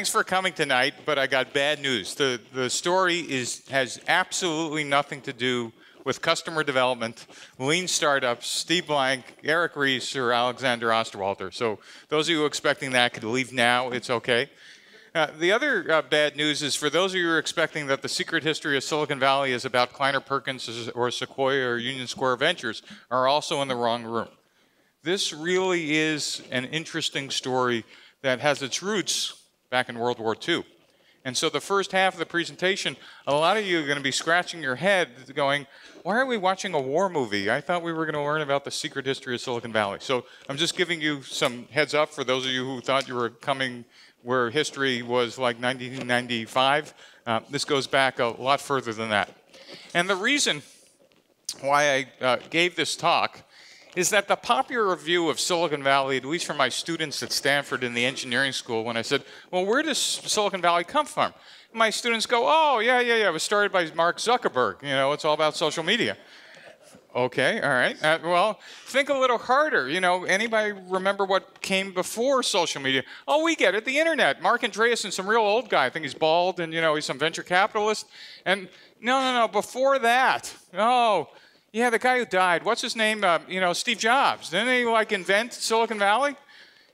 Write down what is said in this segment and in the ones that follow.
Thanks for coming tonight, but I got bad news. The, the story is, has absolutely nothing to do with customer development, lean startups, Steve Blank, Eric Ries, or Alexander Osterwalder. So, those of you expecting that could leave now, it's okay. Uh, the other uh, bad news is for those of you who are expecting that the secret history of Silicon Valley is about Kleiner Perkins or Sequoia or Union Square Ventures are also in the wrong room. This really is an interesting story that has its roots back in World War II. And so, the first half of the presentation, a lot of you are going to be scratching your head going, Why are we watching a war movie? I thought we were going to learn about the secret history of Silicon Valley. So, I'm just giving you some heads up for those of you who thought you were coming where history was like 1995. Uh, this goes back a lot further than that. And the reason why I uh, gave this talk is that the popular view of Silicon Valley, at least for my students at Stanford in the engineering school, when I said, Well, where does Silicon Valley come from? My students go, Oh, yeah, yeah, yeah, it was started by Mark Zuckerberg. You know, it's all about social media. Okay, all right. Uh, well, think a little harder. You know, anybody remember what came before social media? Oh, we get it, the internet. Marc Andreessen, some real old guy. I think he's bald and, you know, he's some venture capitalist. And no, no, no, before that. Oh, yeah, the guy who died. What's his name? Uh, you know, Steve Jobs. Didn't he, like, invent Silicon Valley?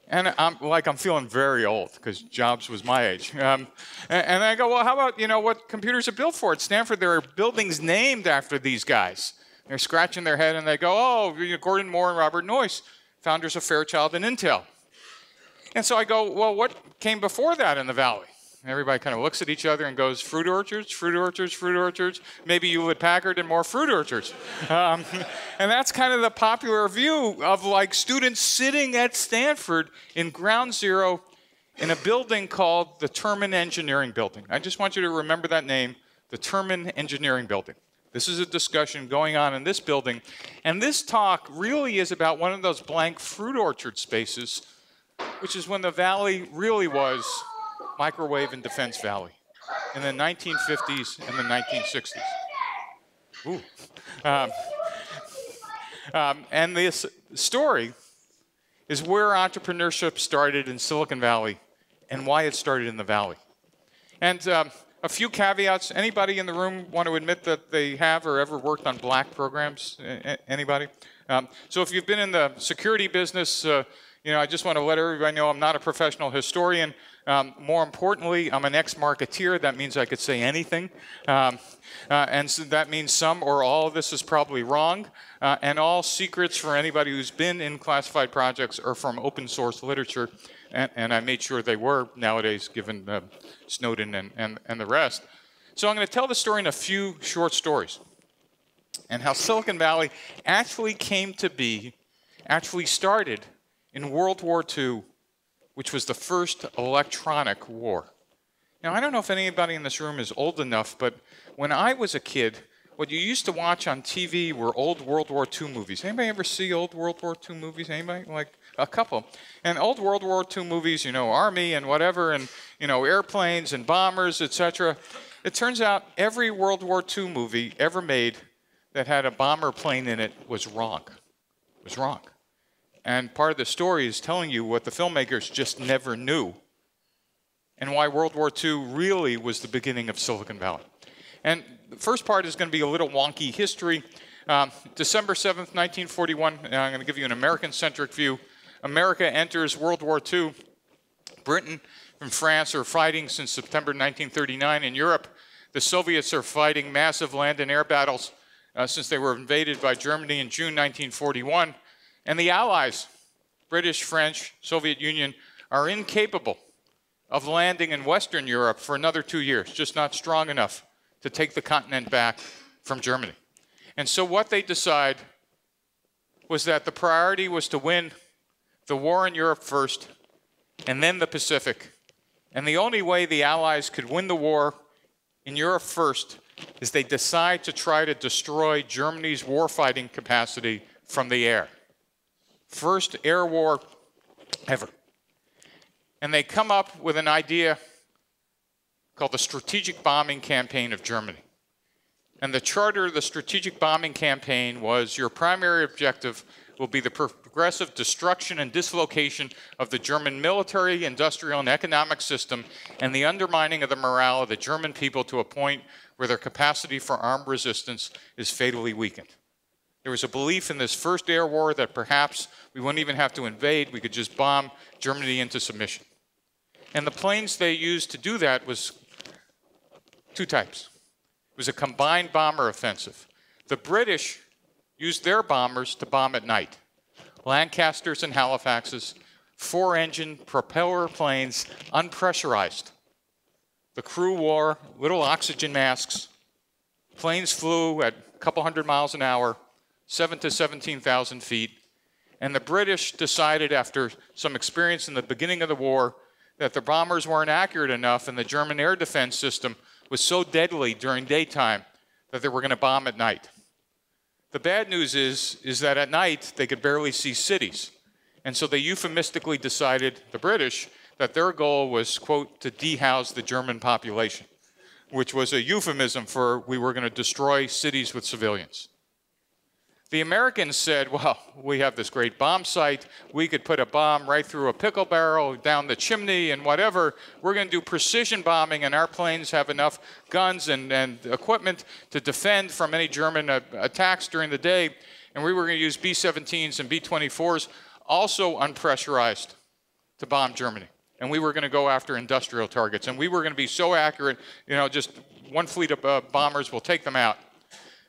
And I'm like, I'm feeling very old because Jobs was my age. Um, and, and I go, well, how about, you know, what computers are built for? At Stanford, there are buildings named after these guys. They're scratching their head and they go, oh, Gordon Moore and Robert Noyce, founders of Fairchild and Intel. And so I go, well, what came before that in the valley? Everybody kind of looks at each other and goes, fruit orchards, fruit orchards, fruit orchards, maybe Hewlett Packard and more fruit orchards. Um, and that's kind of the popular view of like students sitting at Stanford in ground zero in a building called the Terman Engineering Building. I just want you to remember that name, the Terman Engineering Building. This is a discussion going on in this building. And this talk really is about one of those blank fruit orchard spaces, which is when the valley really was microwave and defense valley in the 1950s and the 1960s. Ooh. Um, um, and this story is where entrepreneurship started in Silicon Valley and why it started in the valley. And um, a few caveats. Anybody in the room want to admit that they have or ever worked on black programs? Anybody? Um, so if you've been in the security business, uh, you know, I just want to let everybody know I'm not a professional historian. Um, more importantly, I'm an ex-marketeer. That means I could say anything. Um, uh, and so that means some or all of this is probably wrong. Uh, and all secrets for anybody who's been in classified projects are from open source literature and, and I made sure they were nowadays, given uh, Snowden and, and, and the rest. So I'm going to tell the story in a few short stories and how Silicon Valley actually came to be, actually started in World War II, which was the first electronic war. Now, I don't know if anybody in this room is old enough, but when I was a kid, what you used to watch on TV were old World War II movies. Anybody ever see old World War II movies? Anybody? Like a couple. And old World War II movies, you know, army and whatever, and you know, airplanes and bombers, etc. It turns out every World War II movie ever made that had a bomber plane in it was wrong. It was wrong. And part of the story is telling you what the filmmakers just never knew and why World War II really was the beginning of Silicon Valley. And the first part is going to be a little wonky history. Um, December 7th, 1941, I'm going to give you an American centric view. America enters World War II. Britain and France are fighting since September 1939. In Europe, the Soviets are fighting massive land and air battles uh, since they were invaded by Germany in June 1941. And the Allies, British, French, Soviet Union, are incapable of landing in Western Europe for another two years, just not strong enough to take the continent back from Germany. And so what they decide was that the priority was to win the war in Europe first, and then the Pacific. And the only way the Allies could win the war in Europe first is they decide to try to destroy Germany's warfighting capacity from the air. First air war ever. And they come up with an idea called the Strategic Bombing Campaign of Germany. And the charter of the Strategic Bombing Campaign was your primary objective will be the progressive destruction and dislocation of the German military, industrial, and economic system, and the undermining of the morale of the German people to a point where their capacity for armed resistance is fatally weakened. There was a belief in this first air war that perhaps we wouldn't even have to invade, we could just bomb Germany into submission. And the planes they used to do that was two types. It was a combined bomber offensive. The British used their bombers to bomb at night. Lancasters and Halifaxes, four engine propeller planes, unpressurized. The crew wore little oxygen masks. Planes flew at a couple hundred miles an hour, seven to 17,000 feet. And the British decided, after some experience in the beginning of the war, that the bombers weren't accurate enough and the German air defense system was so deadly during daytime that they were going to bomb at night. The bad news is, is that at night they could barely see cities. And so they euphemistically decided, the British, that their goal was, quote, to dehouse the German population, which was a euphemism for we were going to destroy cities with civilians. The Americans said, well, we have this great bomb sight. We could put a bomb right through a pickle barrel, down the chimney, and whatever. We're going to do precision bombing, and our planes have enough guns and, and equipment to defend from any German uh, attacks during the day. And we were going to use B 17s and B 24s, also unpressurized, to bomb Germany. And we were going to go after industrial targets. And we were going to be so accurate, you know, just one fleet of uh, bombers will take them out.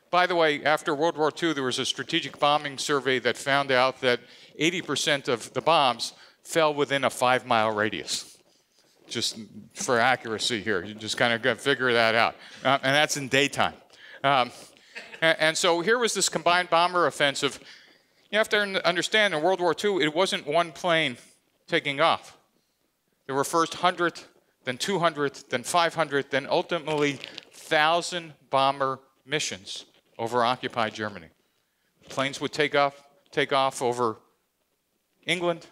By the way, after World War II, there was a strategic bombing survey that found out that 80% of the bombs fell within a five mile radius. Just for accuracy here, you just kind of figure that out. Uh, and that's in daytime. Um, and, and so here was this combined bomber offensive. You have to understand in World War II, it wasn't one plane taking off. There were first 100, then 200, then 500, then ultimately 1,000 bomber missions over occupied Germany. Planes would take off, take off over England,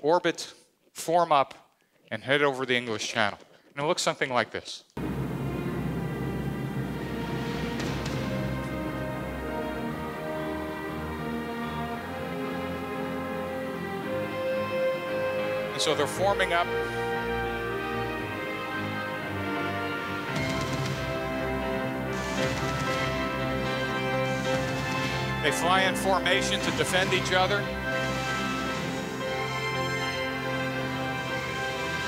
orbit, form up, and head over the English Channel. And it looks something like this. And so they're forming up They fly in formation to defend each other.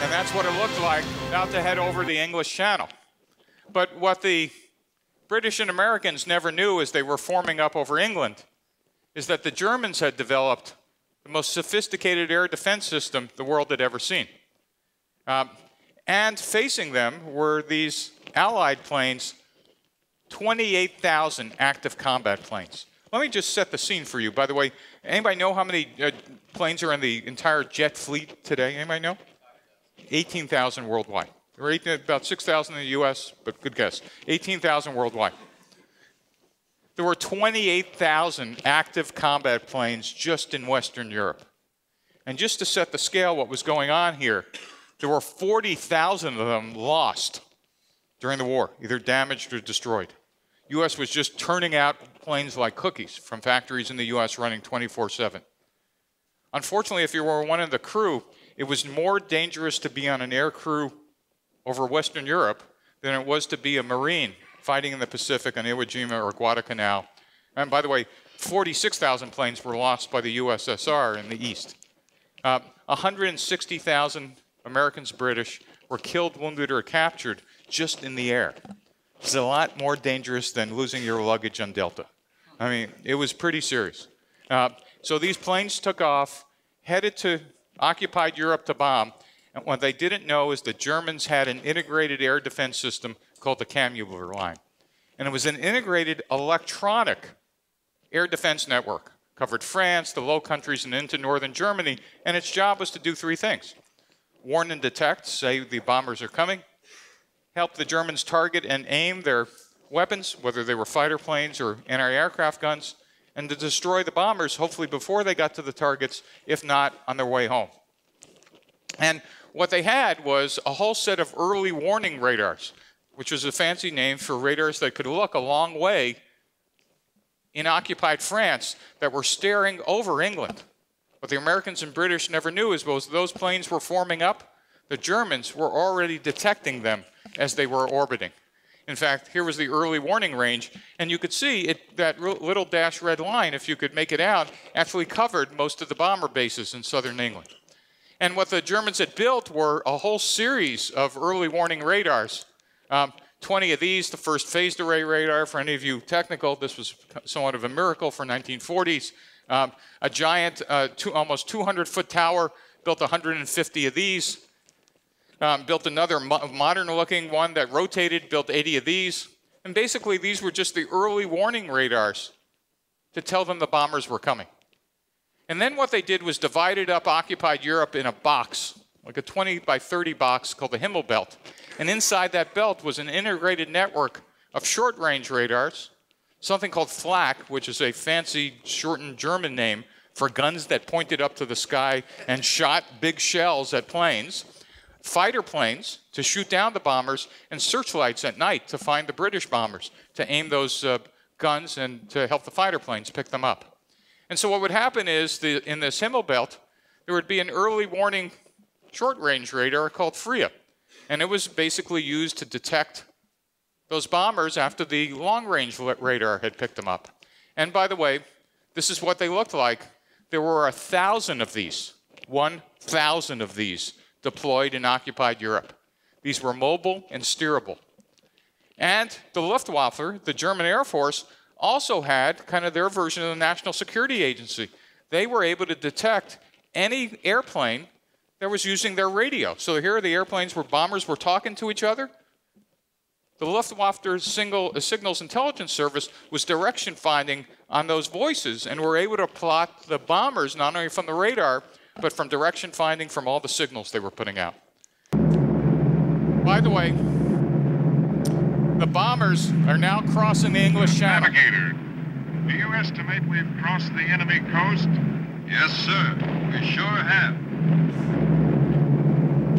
And that's what it looked like about to head over the English Channel. But what the British and Americans never knew as they were forming up over England is that the Germans had developed the most sophisticated air defense system the world had ever seen. Um, and facing them were these Allied planes, 28,000 active combat planes. Let me just set the scene for you. By the way, anybody know how many uh, planes are in the entire jet fleet today? Anybody know? 18,000 worldwide. Are 18, about 6,000 in the U.S., but good guess. 18,000 worldwide. There were 28,000 active combat planes just in Western Europe. And just to set the scale, what was going on here, there were 40,000 of them lost during the war, either damaged or destroyed. U.S. was just turning out planes like cookies from factories in the U.S. running 24 7. Unfortunately, if you were one of the crew, it was more dangerous to be on an air crew over Western Europe than it was to be a Marine fighting in the Pacific on Iwo Jima or Guadalcanal. And by the way, 46,000 planes were lost by the USSR in the East. Uh, 160,000 Americans, British, were killed, wounded, or captured just in the air. It's a lot more dangerous than losing your luggage on Delta. I mean, it was pretty serious. Uh, so these planes took off, headed to occupied Europe to bomb. And what they didn't know is the Germans had an integrated air defense system called the Kammhuber line. And it was an integrated electronic air defense network. Covered France, the Low Countries, and into northern Germany. And its job was to do three things warn and detect, say the bombers are coming, help the Germans target and aim their weapons, whether they were fighter planes or anti aircraft guns, and to destroy the bombers, hopefully before they got to the targets, if not on their way home. And what they had was a whole set of early warning radars, which was a fancy name for radars that could look a long way in occupied France that were staring over England. What the Americans and British never knew is both those planes were forming up, the Germans were already detecting them as they were orbiting. In fact, here was the early warning range, and you could see it, that little dash red line, if you could make it out, actually covered most of the bomber bases in southern England. And what the Germans had built were a whole series of early warning radars. Um, 20 of these, the first phased array radar. For any of you technical, this was somewhat of a miracle for 1940s. Um, a giant, uh, two, almost 200 foot tower, built 150 of these. Um, built another mo modern looking one that rotated, built 80 of these. And basically, these were just the early warning radars to tell them the bombers were coming. And then what they did was divided up occupied Europe in a box, like a 20 by 30 box called the Himmelbelt. And inside that belt was an integrated network of short range radars, something called Flak, which is a fancy shortened German name for guns that pointed up to the sky and shot big shells at planes fighter planes to shoot down the bombers, and searchlights at night to find the British bombers, to aim those uh, guns and to help the fighter planes pick them up. And so what would happen is the, in this Himmelbelt, there would be an early warning short range radar called Freya. And it was basically used to detect those bombers after the long range radar had picked them up. And by the way, this is what they looked like. There were a thousand of these, 1,000 of these deployed in occupied Europe. These were mobile and steerable. And the Luftwaffe, the German Air Force, also had kind of their version of the National Security Agency. They were able to detect any airplane that was using their radio. So here are the airplanes where bombers were talking to each other. The Luftwaffe single, uh, Signals Intelligence Service was direction finding on those voices and were able to plot the bombers not only from the radar, but from direction finding from all the signals they were putting out. By the way, the bombers are now crossing the English Channel. Navigator, do you estimate we've crossed the enemy coast? Yes, sir. We sure have.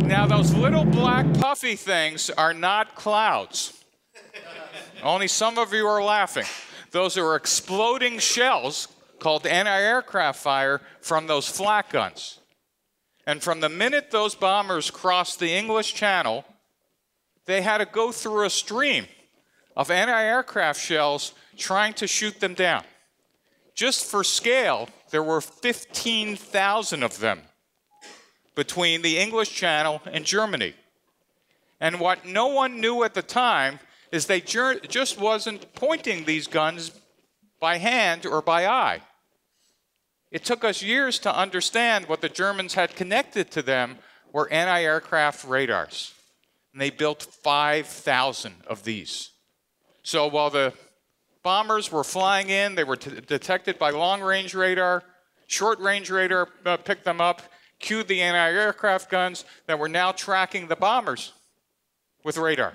Now, those little black puffy things are not clouds. Only some of you are laughing. Those are exploding shells called anti-aircraft fire from those flak guns. And from the minute those bombers crossed the English Channel, they had to go through a stream of anti-aircraft shells trying to shoot them down. Just for scale, there were 15,000 of them between the English Channel and Germany. And what no one knew at the time is they just wasn't pointing these guns by hand or by eye. It took us years to understand what the Germans had connected to them were anti aircraft radars. And they built 5,000 of these. So while the bombers were flying in, they were detected by long range radar, short range radar uh, picked them up, cued the anti aircraft guns that were now tracking the bombers with radar.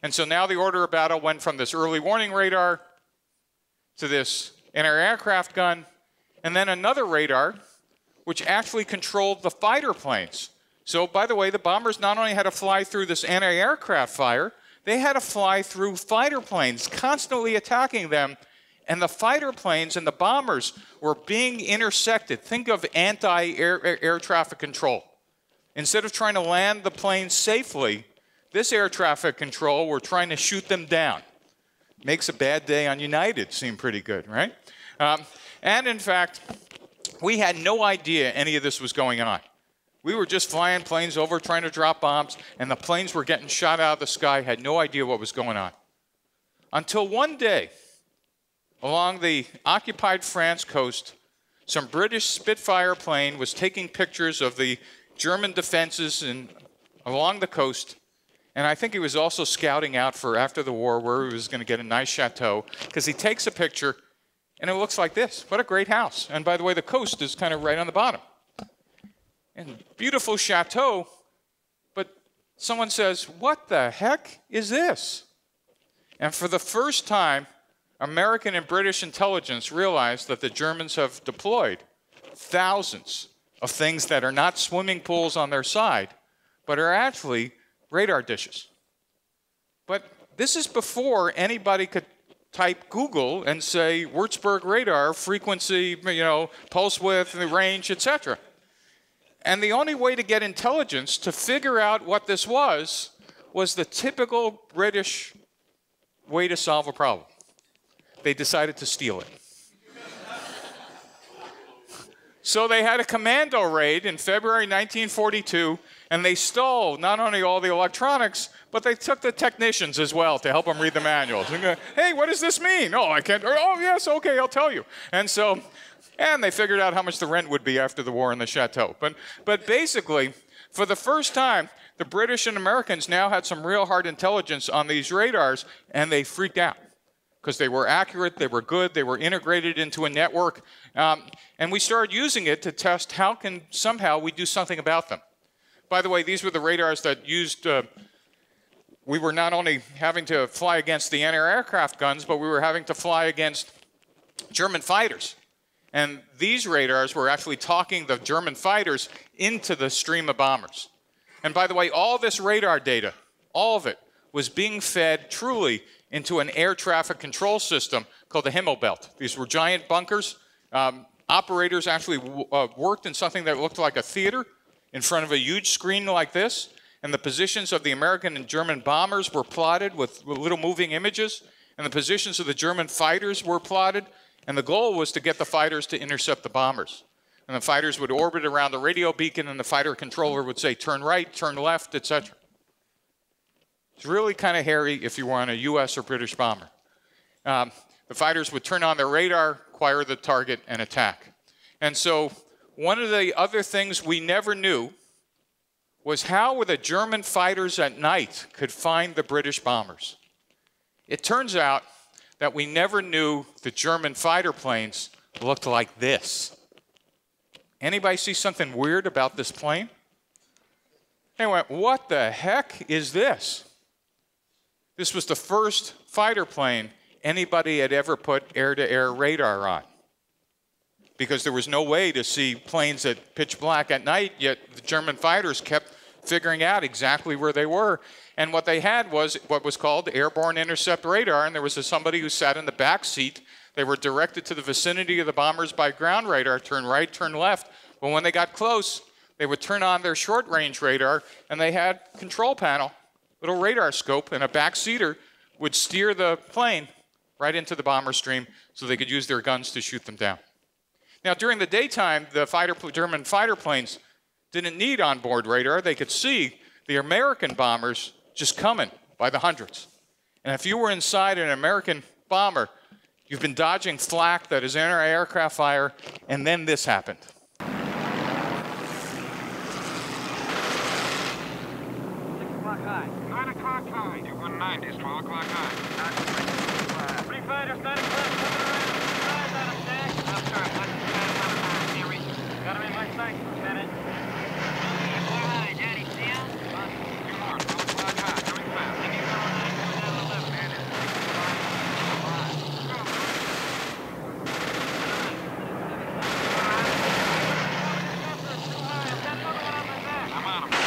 And so now the order of battle went from this early warning radar to this anti aircraft gun and then another radar which actually controlled the fighter planes. So, by the way, the bombers not only had to fly through this anti aircraft fire, they had to fly through fighter planes, constantly attacking them. And the fighter planes and the bombers were being intersected. Think of anti air, air traffic control. Instead of trying to land the planes safely, this air traffic control were trying to shoot them down. Makes a bad day on United seem pretty good, right? Um, and in fact, we had no idea any of this was going on. We were just flying planes over trying to drop bombs, and the planes were getting shot out of the sky, had no idea what was going on. Until one day, along the occupied France coast, some British Spitfire plane was taking pictures of the German defenses in, along the coast. And I think he was also scouting out for after the war where he was going to get a nice chateau because he takes a picture and it looks like this. What a great house. And by the way, the coast is kind of right on the bottom. And beautiful chateau. But someone says, What the heck is this? And for the first time, American and British intelligence realized that the Germans have deployed thousands of things that are not swimming pools on their side, but are actually radar dishes. But this is before anybody could type Google and say Würzburg radar frequency, you know, pulse width, range, etc. And the only way to get intelligence to figure out what this was was the typical British way to solve a problem. They decided to steal it. so they had a commando raid in February 1942, and they stole not only all the electronics, but they took the technicians as well to help them read the manuals. And go, hey, what does this mean? Oh, I can't. Oh, yes, okay, I'll tell you. And so, and they figured out how much the rent would be after the war in the chateau. But, but basically, for the first time, the British and Americans now had some real hard intelligence on these radars, and they freaked out because they were accurate, they were good, they were integrated into a network, um, and we started using it to test how can somehow we do something about them. By the way, these were the radars that used. Uh, we were not only having to fly against the anti-aircraft guns, but we were having to fly against German fighters. And these radars were actually talking the German fighters into the stream of bombers. And by the way, all this radar data, all of it, was being fed truly into an air traffic control system called the Himmelbelt. These were giant bunkers. Um, operators actually uh, worked in something that looked like a theater in front of a huge screen like this. And the positions of the American and German bombers were plotted with, little moving images. And the positions of the German fighters were plotted. And the goal was to get the fighters to intercept the bombers and the fighters would orbit around the radio beacon, and the fighter controller would say, turn right, turn left, etc. It's really kind of hairy if you were on a U.S. or British bomber. Um, the fighters would turn on their radar, acquire the target, and attack. And so, one of the other things we never knew was how the German fighters at night could find the British bombers. It turns out that we never knew the German fighter planes looked like this. Anybody see something weird about this plane? They went, What the heck is this? This was the first fighter plane anybody had ever put air to air radar on. Because there was no way to see planes at pitch black at night, yet the German fighters kept figuring out exactly where they were. And what they had was what was called airborne intercept radar, and there was a, somebody who sat in the back seat they were directed to the vicinity of the bombers by ground radar, turn right, turn left. But when they got close, they would turn on their short range radar and they had control panel, little radar scope, and a back seater would steer the plane right into the bomber stream so they could use their guns to shoot them down. Now, during the daytime, the fighter, German fighter planes didn't need onboard radar. They could see the American bombers just coming by the hundreds. And if you were inside an American bomber, You've been dodging flak that is anti-aircraft fire, and then this happened. Nine o'clock high. You 190 is 12 o'clock high. Three fighters, nine o'clock, coming around. Five out of stack. I'm sorry, that's the Can't reach. Got him in my sights, Lieutenant. Four high, Daddy, see him? Two more, 12 o'clock high. Coming fast. Give me 409, go down the left, bandit. I'm on him.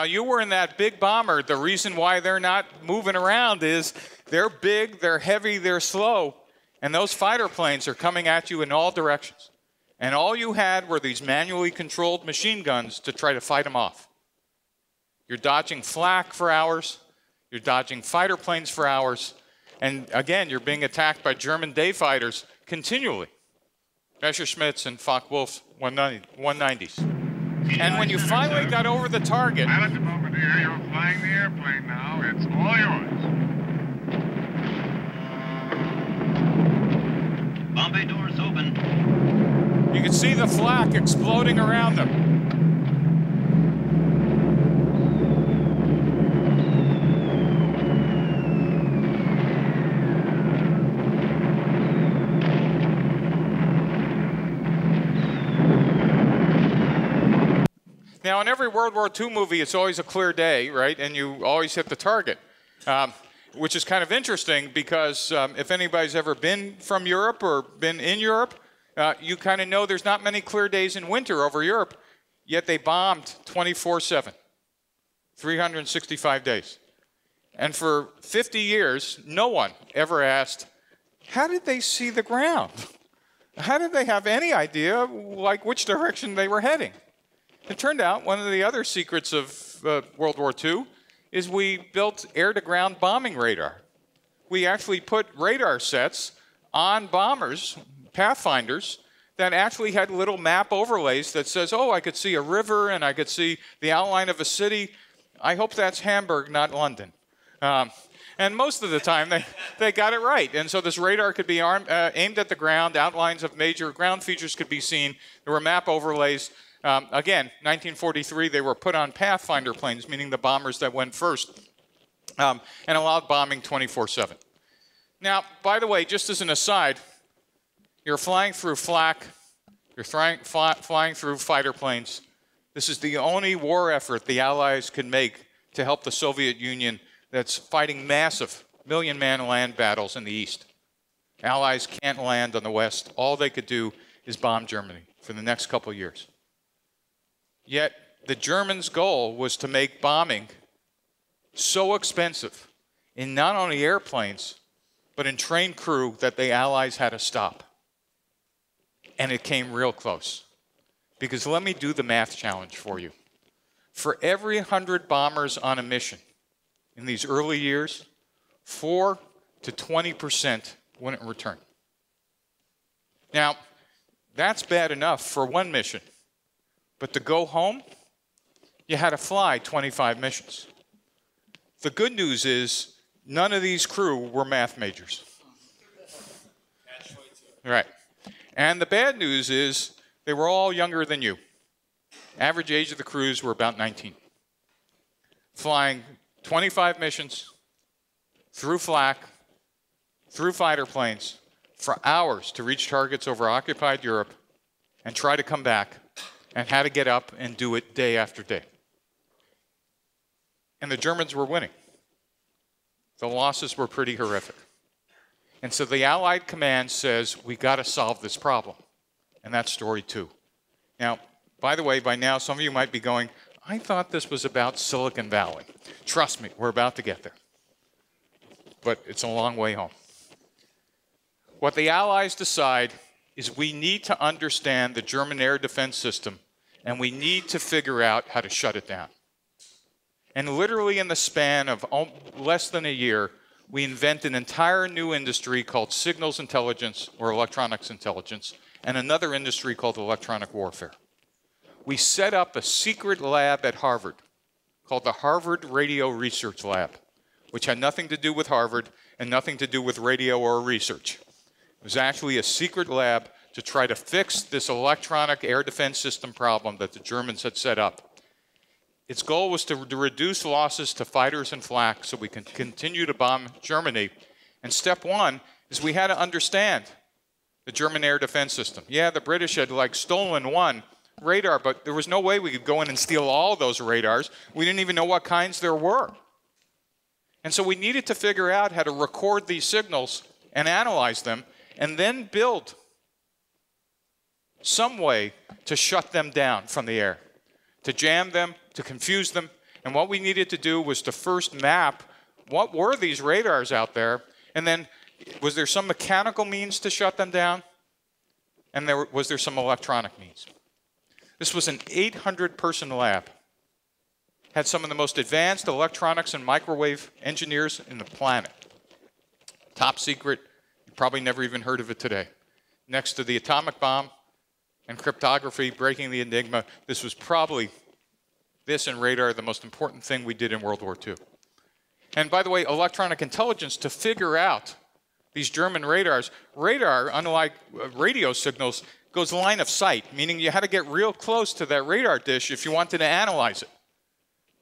Now, you were in that big bomber. The reason why they're not moving around is they're big, they're heavy, they're slow, and those fighter planes are coming at you in all directions. And all you had were these manually controlled machine guns to try to fight them off. You're dodging flak for hours, you're dodging fighter planes for hours, and again, you're being attacked by German day fighters continually. Messerschmitts and Focke-Wulf 190s. And when you finally got over the target, Pilot to Bombardier, you're flying the airplane now. It's all yours. bomb bay doors open. you could see the flak exploding around them. Now, in every World War II movie, it's always a clear day, right? And you always hit the target, um, which is kind of interesting because um, if anybody's ever been from Europe or been in Europe, uh, you kind of know there's not many clear days in winter over Europe, yet they bombed 24 7. 365 days. And for 50 years, no one ever asked, how did they see the ground? How did they have any idea, like, which direction they were heading? It turned out one of the other secrets of uh, World War II is we built air to ground bombing radar. We actually put radar sets on bombers, pathfinders, that actually had little map overlays that says, oh, I could see a river and I could see the outline of a city. I hope that's Hamburg, not London. Um, and most of the time, they, they got it right. And so this radar could be armed, uh, aimed at the ground, outlines of major ground features could be seen. There were map overlays. Um, again, 1943, they were put on Pathfinder planes, meaning the bombers that went first, um, and allowed bombing 24 7. Now, by the way, just as an aside, you're flying through flak, you're flying, flying through fighter planes. This is the only war effort the Allies could make to help the Soviet Union that's fighting massive million man land battles in the East. Allies can't land on the West. All they could do is bomb Germany for the next couple years. Yet the Germans' goal was to make bombing so expensive in not only airplanes, but in trained crew that the Allies had to stop. And it came real close. Because let me do the math challenge for you. For every 100 bombers on a mission in these early years, 4 to 20% wouldn't return. Now, that's bad enough for one mission. But to go home, you had to fly 25 missions. The good news is none of these crew were math majors. Right. And the bad news is they were all younger than you. Average age of the crews were about 19. Flying 25 missions through flak, through fighter planes, for hours to reach targets over occupied Europe and try to come back, and had to get up and do it day after day. And the Germans were winning. The losses were pretty horrific. And so the Allied command says, we got to solve this problem. And that's story two. Now, by the way, by now, some of you might be going, I thought this was about Silicon Valley. Trust me, we're about to get there. But it's a long way home. What the Allies decide is we need to understand the German air defense system and we need to figure out how to shut it down. And literally, in the span of less than a year, we invent an entire new industry called signals intelligence or electronics intelligence, and another industry called electronic warfare. We set up a secret lab at Harvard called the Harvard Radio Research Lab, which had nothing to do with Harvard and nothing to do with radio or research. It was actually a secret lab to try to fix this electronic air defense system problem that the Germans had set up. Its goal was to, to reduce losses to fighters and flak so we can continue to bomb Germany. And step one is we had to understand the German air defense system. Yeah, the British had like stolen one radar, but there was no way we could go in and steal all those radars. We didn't even know what kinds there were. And so we needed to figure out how to record these signals and analyze them and then build some way to shut them down from the air, to jam them, to confuse them. And what we needed to do was to first map what were these radars out there, and then was there some mechanical means to shut them down? And there, was there some electronic means? This was an 800 person lab. Had some of the most advanced electronics and microwave engineers in the planet. Top secret, probably never even heard of it today. Next to the atomic bomb and cryptography, breaking the enigma, this was probably this and radar, the most important thing we did in World War II. And by the way, electronic intelligence to figure out these German radars. Radar, unlike uh, radio signals, goes line of sight, meaning you had to get real close to that radar dish if you wanted to analyze it.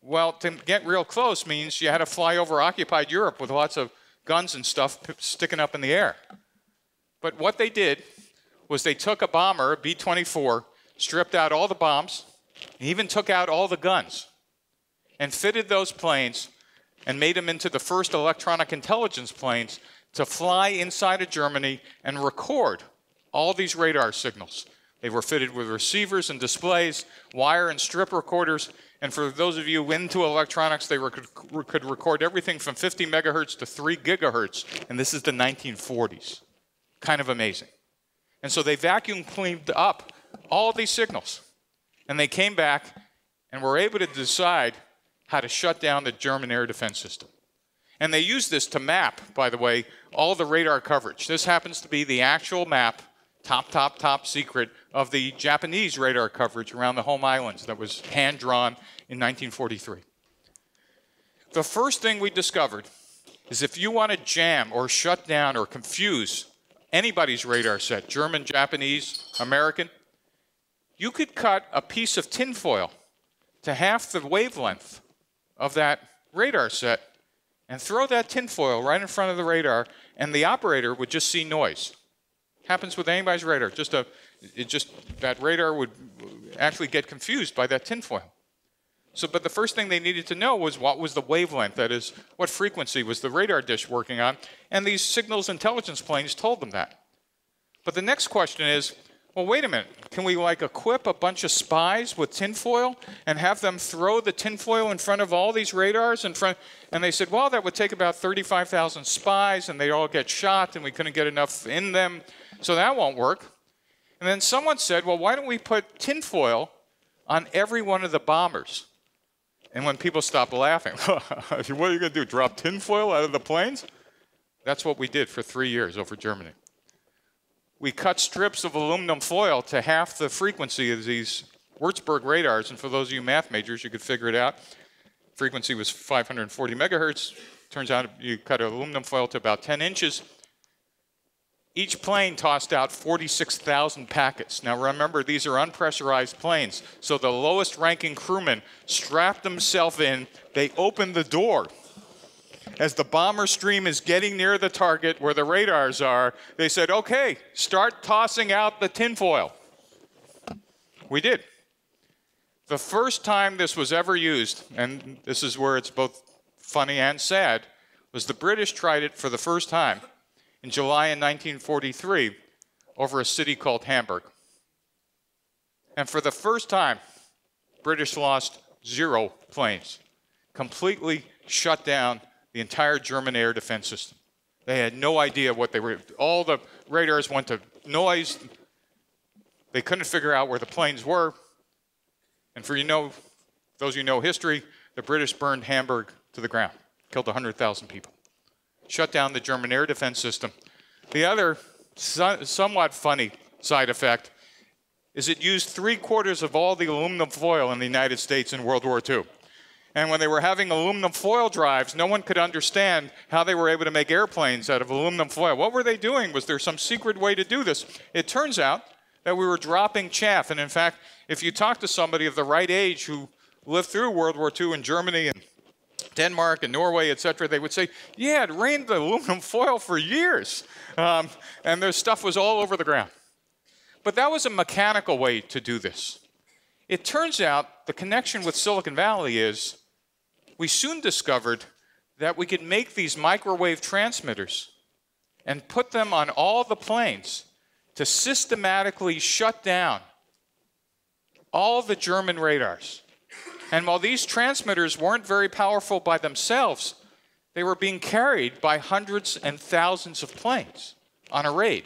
Well, to get real close means you had to fly over occupied Europe with lots of guns and stuff sticking up in the air. But what they did was they took a bomber, a B 24, stripped out all the bombs, he even took out all the guns and fitted those planes and made them into the first electronic intelligence planes to fly inside of Germany and record all these radar signals They were fitted with receivers and displays, wire and strip recorders, and for those of you into electronics, they could, could record everything from 50 megahertz to 3 gigahertz, and this is the 1940s. Kind of amazing. And so they vacuum cleaned up all these signals, and they came back and were able to decide how to shut down the German air defense system. And they used this to map, by the way, all the radar coverage. This happens to be the actual map, top, top, top secret, of the Japanese radar coverage around the home islands that was hand drawn in 1943. The first thing we discovered is if you want to jam or shut down or confuse anybody's radar set, German, Japanese, American, you could cut a piece of tinfoil to half the wavelength of that radar set and throw that tinfoil right in front of the radar, and the operator would just see noise. Happens with anybody's radar. Just a, it just that radar would actually get confused by that tinfoil. So, but the first thing they needed to know was what was the wavelength, that is, what frequency was the radar dish working on, and these signals intelligence planes told them that. But the next question is, well, wait a minute. Can we like equip a bunch of spies with tinfoil and have them throw the tinfoil in front of all these radars in front? And they said, well, that would take about 35,000 spies and they'd all get shot and we couldn't get enough in them, so that won't work. And then someone said, well, why don't we put tinfoil on every one of the bombers? And when people stopped laughing, what are you going to do? Drop tinfoil out of the planes? That's what we did for three years over Germany we cut strips of aluminum foil to half the frequency of these Würzburg radars. And for those of you math majors, you could figure it out. Frequency was 540 megahertz. Turns out you cut aluminum foil to about 10 inches. Each plane tossed out 46,000 packets. Now remember, these are unpressurized planes. So the lowest ranking crewman strapped himself in. They opened the door as the bomber stream is getting near the target where the radars are, they said, okay, start tossing out the tinfoil. We did. The first time this was ever used, and this is where it's both funny and sad, was the British tried it for the first time in July in 1943 over a city called Hamburg. And for the first time, British lost zero planes, completely shut down the entire German air defense system. They had no idea what they were. All the radars went to noise. They couldn't figure out where the planes were. And for you know, those of you know history, the British burned Hamburg to the ground, killed 100,000 people, shut down the German air defense system. The other somewhat funny side effect is it used three quarters of all the aluminum foil in the United States in World War II. And when they were having aluminum foil drives, no one could understand how they were able to make airplanes out of aluminum foil. What were they doing? Was there some secret way to do this? It turns out that we were dropping chaff. And in fact, if you talk to somebody of the right age who lived through World War II in Germany and Denmark and Norway, et cetera, they would say, yeah, it rained aluminum foil for years. Um, and their stuff was all over the ground. But that was a mechanical way to do this. It turns out the connection with Silicon Valley is we soon discovered that we could make these microwave transmitters and put them on all the planes to systematically shut down all the German radars. And while these transmitters weren't very powerful by themselves, they were being carried by hundreds and thousands of planes on a raid.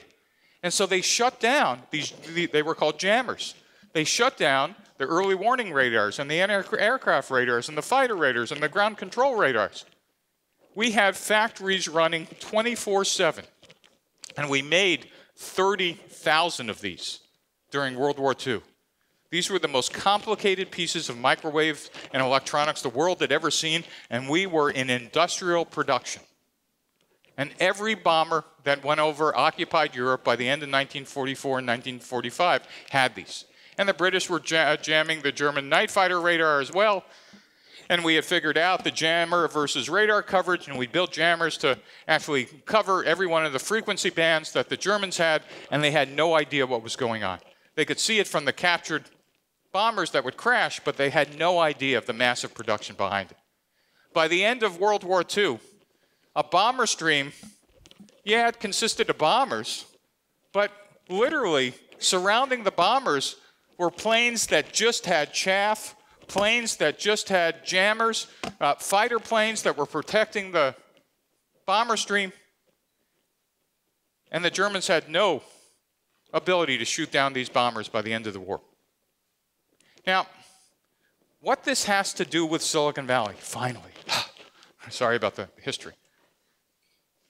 And so they shut down these, they were called jammers. They shut down the early warning radars and the anti-aircraft radars and the fighter radars and the ground control radars. We had factories running 24-7, and we made 30,000 of these during World War II. These were the most complicated pieces of microwave and electronics the world had ever seen, and we were in industrial production. And every bomber that went over occupied Europe by the end of 1944 and 1945 had these. And the British were ja jamming the German night fighter radar as well. And we had figured out the jammer versus radar coverage, and we built jammers to actually cover every one of the frequency bands that the Germans had, and they had no idea what was going on. They could see it from the captured bombers that would crash, but they had no idea of the massive production behind it. By the end of World War II, a bomber stream, yeah, it consisted of bombers, but literally surrounding the bombers were planes that just had chaff, planes that just had jammers, uh, fighter planes that were protecting the bomber stream. And the Germans had no ability to shoot down these bombers by the end of the war. Now, what this has to do with Silicon Valley, finally, sorry about the history,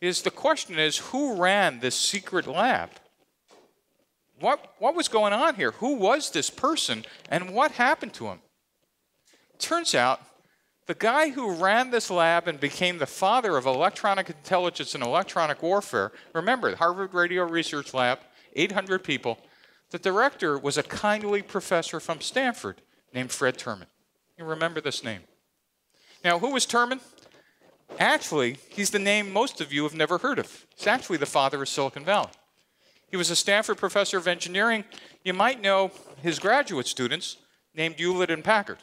is the question is who ran this secret lab? What, what was going on here? Who was this person and what happened to him? Turns out the guy who ran this lab and became the father of electronic intelligence and electronic warfare, remember, Harvard Radio Research Lab, 800 people, the director was a kindly professor from Stanford named Fred Terman. You remember this name. Now, who was Terman? Actually, he's the name most of you have never heard of. He's actually the father of Silicon Valley. He was a Stanford professor of engineering. You might know his graduate students named Hewlett and Packard.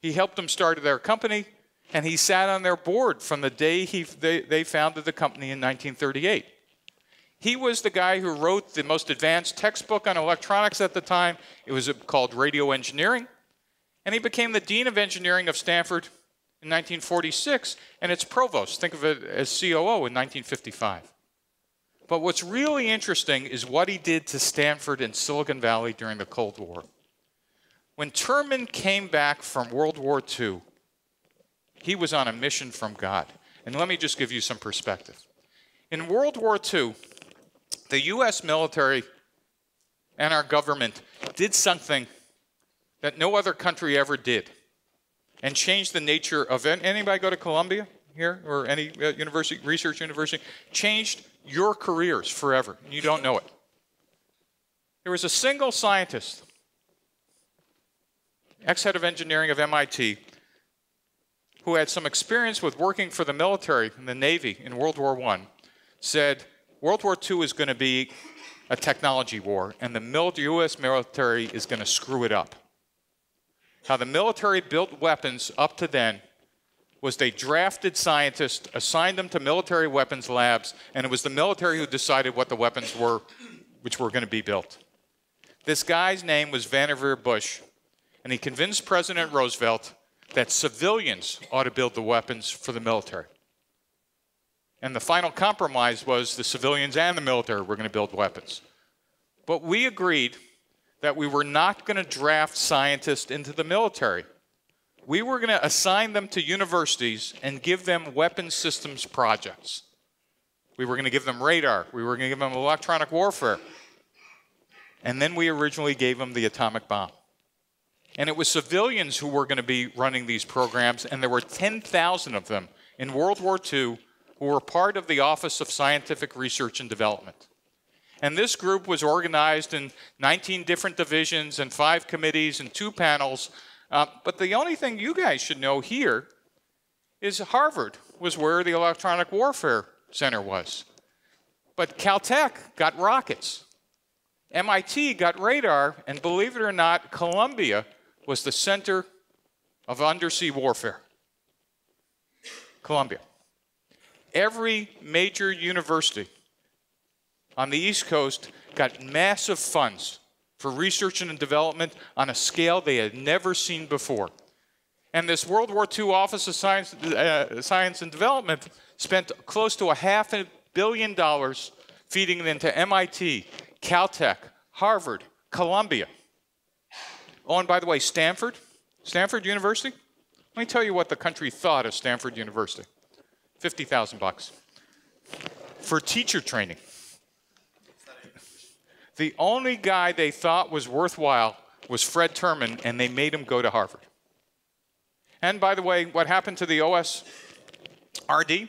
He helped them start their company, and he sat on their board from the day he, they, they founded the company in 1938. He was the guy who wrote the most advanced textbook on electronics at the time. It was called Radio Engineering. And he became the Dean of Engineering of Stanford in 1946 and its provost. Think of it as COO in 1955. But what's really interesting is what he did to Stanford and Silicon Valley during the Cold War. When Terman came back from World War II, he was on a mission from God. And let me just give you some perspective. In World War II, the US military and our government did something that no other country ever did and changed the nature of anybody go to Columbia here or any uh, university research university? Changed your careers forever. And you don't know it. There was a single scientist ex-head of engineering of MIT, who had some experience with working for the military and the Navy in World War I, said World War II is going to be a technology war, and the U.S. military is going to screw it up. How the military built weapons up to then was they drafted scientists, assigned them to military weapons labs, and it was the military who decided what the weapons were which were going to be built. This guy's name was Vannevar Bush, and he convinced President Roosevelt that civilians ought to build the weapons for the military. And the final compromise was the civilians and the military were going to build weapons. But we agreed that we were not going to draft scientists into the military. We were going to assign them to universities and give them weapons systems projects. We were going to give them radar. We were going to give them electronic warfare. And then we originally gave them the atomic bomb. And it was civilians who were going to be running these programs, and there were 10,000 of them in World War II who were part of the Office of Scientific Research and Development. And this group was organized in 19 different divisions and five committees and two panels. Uh, but the only thing you guys should know here is Harvard was where the Electronic Warfare Center was. But Caltech got rockets. MIT got radar, and believe it or not, Columbia was the center of undersea warfare. Columbia. Every major university on the East Coast got massive funds for research and development on a scale they had never seen before. And this World War II Office of Science, uh, Science and Development spent close to a half a billion dollars feeding it into MIT, Caltech, Harvard, Columbia. Oh, and by the way, Stanford, Stanford University. Let me tell you what the country thought of Stanford University. 50,000 bucks for teacher training. The only guy they thought was worthwhile was Fred Terman, and they made him go to Harvard. And by the way, what happened to the OSRD?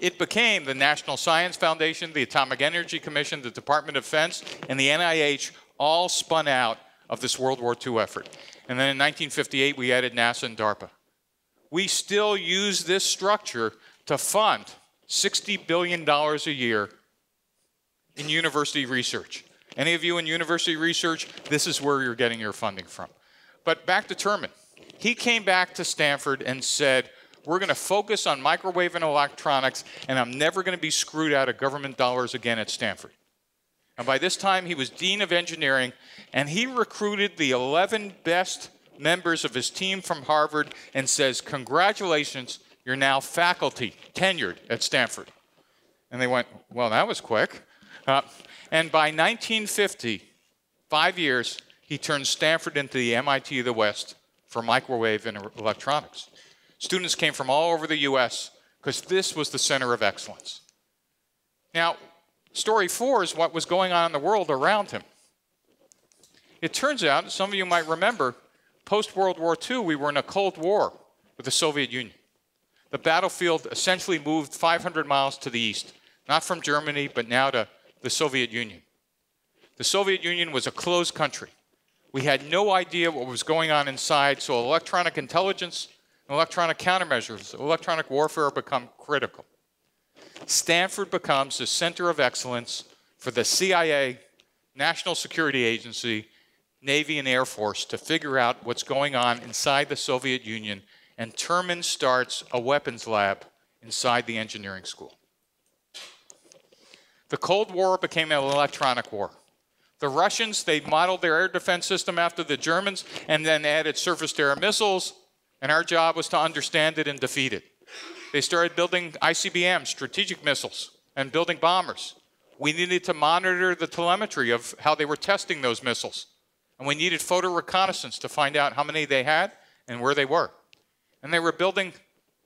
It became the National Science Foundation, the Atomic Energy Commission, the Department of Defense, and the NIH all spun out of this World War II effort. And then in 1958, we added NASA and DARPA. We still use this structure to fund $60 billion a year in university research. Any of you in university research, this is where you're getting your funding from. But back to Terman. He came back to Stanford and said, We're going to focus on microwave and electronics, and I'm never going to be screwed out of government dollars again at Stanford. And by this time, he was Dean of Engineering, and he recruited the 11 best members of his team from Harvard and says, Congratulations, you're now faculty, tenured at Stanford. And they went, Well, that was quick. Uh, and by 1950, five years, he turned Stanford into the MIT of the West for microwave and electronics. Students came from all over the US because this was the center of excellence. Now, story four is what was going on in the world around him. It turns out, some of you might remember, post World War II, we were in a Cold War with the Soviet Union. The battlefield essentially moved 500 miles to the east, not from Germany, but now to the Soviet Union. The Soviet Union was a closed country. We had no idea what was going on inside, so electronic intelligence, electronic countermeasures, electronic warfare become critical. Stanford becomes the center of excellence for the CIA, National Security Agency, Navy, and Air Force to figure out what's going on inside the Soviet Union, and Terman starts a weapons lab inside the engineering school. The Cold War became an electronic war. The Russians, they modeled their air defense system after the Germans and then added surface to air missiles, and our job was to understand it and defeat it. They started building ICBMs, strategic missiles, and building bombers. We needed to monitor the telemetry of how they were testing those missiles. And we needed photo reconnaissance to find out how many they had and where they were. And they were building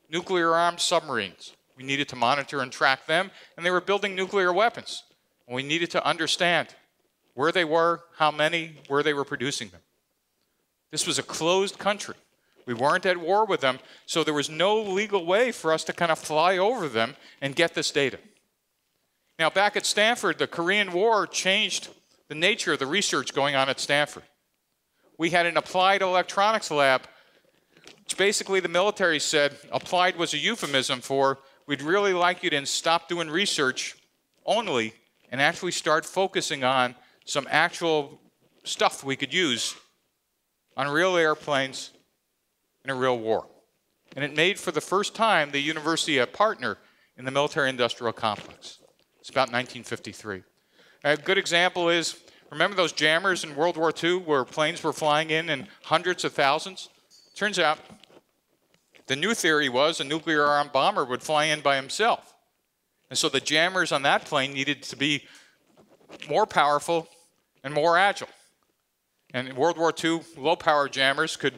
nuclear armed submarines. We needed to monitor and track them. And they were building nuclear weapons. And we needed to understand where they were, how many, where they were producing them. This was a closed country. We weren't at war with them, so there was no legal way for us to kind of fly over them and get this data. Now, back at Stanford, the Korean War changed the nature of the research going on at Stanford. We had an applied electronics lab, which basically the military said applied was a euphemism for we'd really like you to stop doing research only and actually start focusing on some actual stuff we could use on real airplanes in a real war. And it made for the first time the university a partner in the military industrial complex. It's about 1953. A good example is remember those jammers in World War II where planes were flying in in hundreds of thousands? Turns out the new theory was a nuclear armed bomber would fly in by himself. And so the jammers on that plane needed to be more powerful and more agile. And in World War II, low power jammers could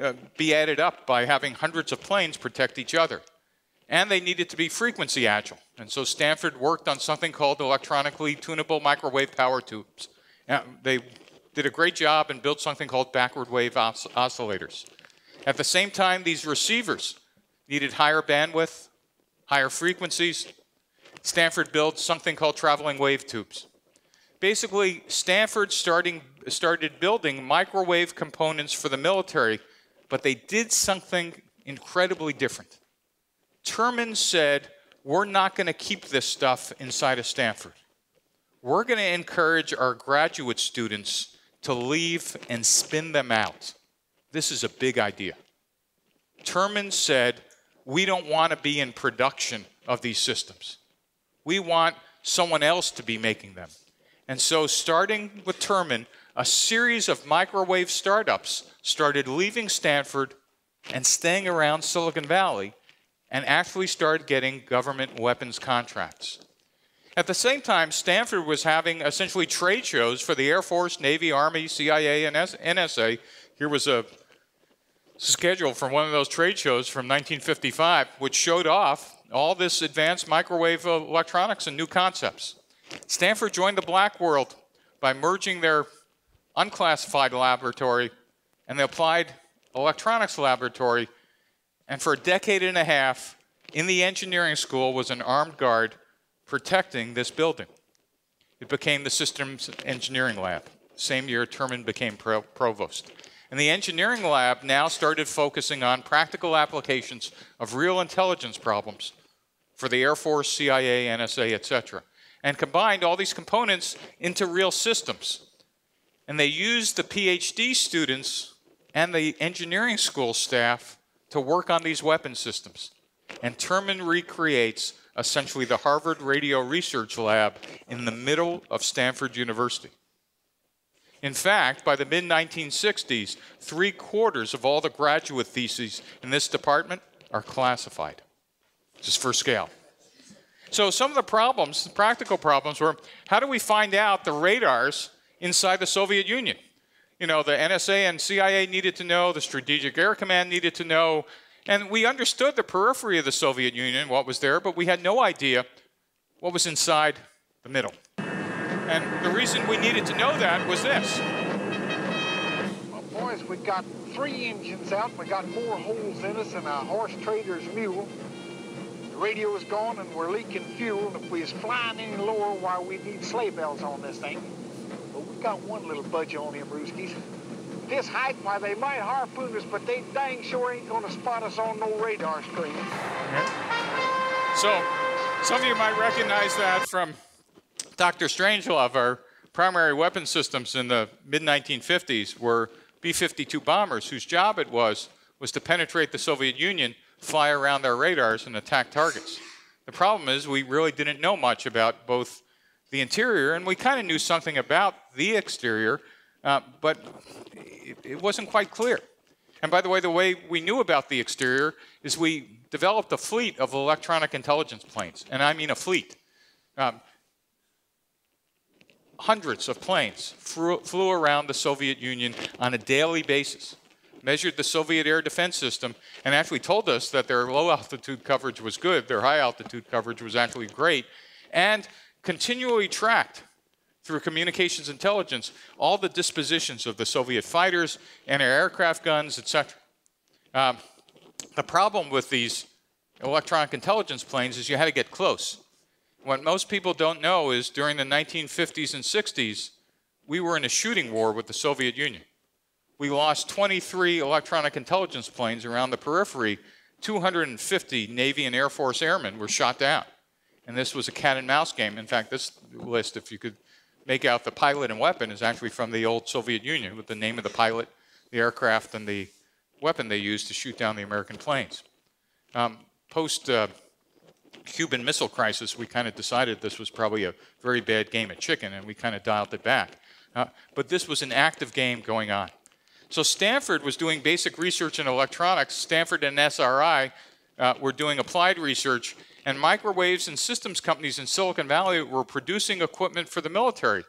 uh, be added up by having hundreds of planes protect each other. And they needed to be frequency agile. And so Stanford worked on something called electronically tunable microwave power tubes. they did a great job and built something called backward wave os- oscillators. At the same time, these receivers needed higher bandwidth, higher frequencies. Stanford built something called traveling wave tubes basically, Stanford starting, started building microwave components for the military, but they did something incredibly different. Terman said, We're not going to keep this stuff inside of Stanford. We're going to encourage our graduate students to leave and spin them out. This is a big idea. Terman said, We don't want to be in production of these systems. We want someone else to be making them. And so, starting with Terman, a series of microwave startups started leaving Stanford and staying around Silicon Valley and actually started getting government weapons contracts. At the same time, Stanford was having essentially trade shows for the Air Force, Navy, Army, CIA, and NSA. Here was a schedule from one of those trade shows from 1955, which showed off all this advanced microwave electronics and new concepts. Stanford joined the black world by merging their unclassified laboratory and the applied electronics laboratory. And for a decade and a half, in the engineering school was an armed guard protecting this building. It became the systems engineering lab. Same year, Terman became pro- provost. And the engineering lab now started focusing on practical applications of real intelligence problems for the Air Force, CIA, NSA, etc and combined all these components into real systems. And they used the PhD students and the engineering school staff to work on these weapon systems. And Terman recreates essentially the Harvard Radio Research Lab in the middle of Stanford University. In fact, by the mid 1960s, three quarters of all the graduate theses in this department are classified, just for scale. So, some of the problems, the practical problems, were how do we find out the radars inside the Soviet Union? You know, the NSA and CIA needed to know, the Strategic Air Command needed to know, and we understood the periphery of the Soviet Union, what was there, but we had no idea what was inside the middle. And the reason we needed to know that was this. Well, boys, we got three engines out. We got more holes in us than a horse trader's mule. The radio is gone and we're leaking fuel. And if we was flying any lower, why, we need sleigh bells on this thing. But we got one little budget on them rooskies. This height, why, they might harpoon us, but they dang sure ain't gonna spot us on no radar screen. Yeah. So, some of you might recognize that from Dr. Strangelove, our primary weapon systems in the mid 1950s were B 52 bombers whose job it was was to penetrate the Soviet Union, fly around their radars, and attack targets. The problem is, we really didn't know much about both the interior, and we kind of knew something about the exterior, uh, but it, it wasn't quite clear. And by the way, the way we knew about the exterior is we developed a fleet of electronic intelligence planes, and I mean a fleet. Um, hundreds of planes flew, flew around the Soviet Union on a daily basis, measured the Soviet air defense system, and actually told us that their low altitude coverage was good, their high altitude coverage was actually great, and continually tracked through communications intelligence all the dispositions of the Soviet fighters and their aircraft guns, etc. Um, the problem with these electronic intelligence planes is you had to get close. What most people don't know is during the 1950s and 60s, we were in a shooting war with the Soviet Union. We lost 23 electronic intelligence planes around the periphery. 250 Navy and Air Force airmen were shot down. And this was a cat and mouse game. In fact, this list, if you could make out the pilot and weapon, is actually from the old Soviet Union with the name of the pilot, the aircraft, and the weapon they used to shoot down the American planes. Um, Post uh, Cuban Missile Crisis, we kind of decided this was probably a very bad game of chicken, and we kind of dialed it back. Uh, but this was an active game going on. So Stanford was doing basic research in electronics. Stanford and SRI uh, were doing applied research, and microwaves and systems companies in Silicon Valley were producing equipment for the military.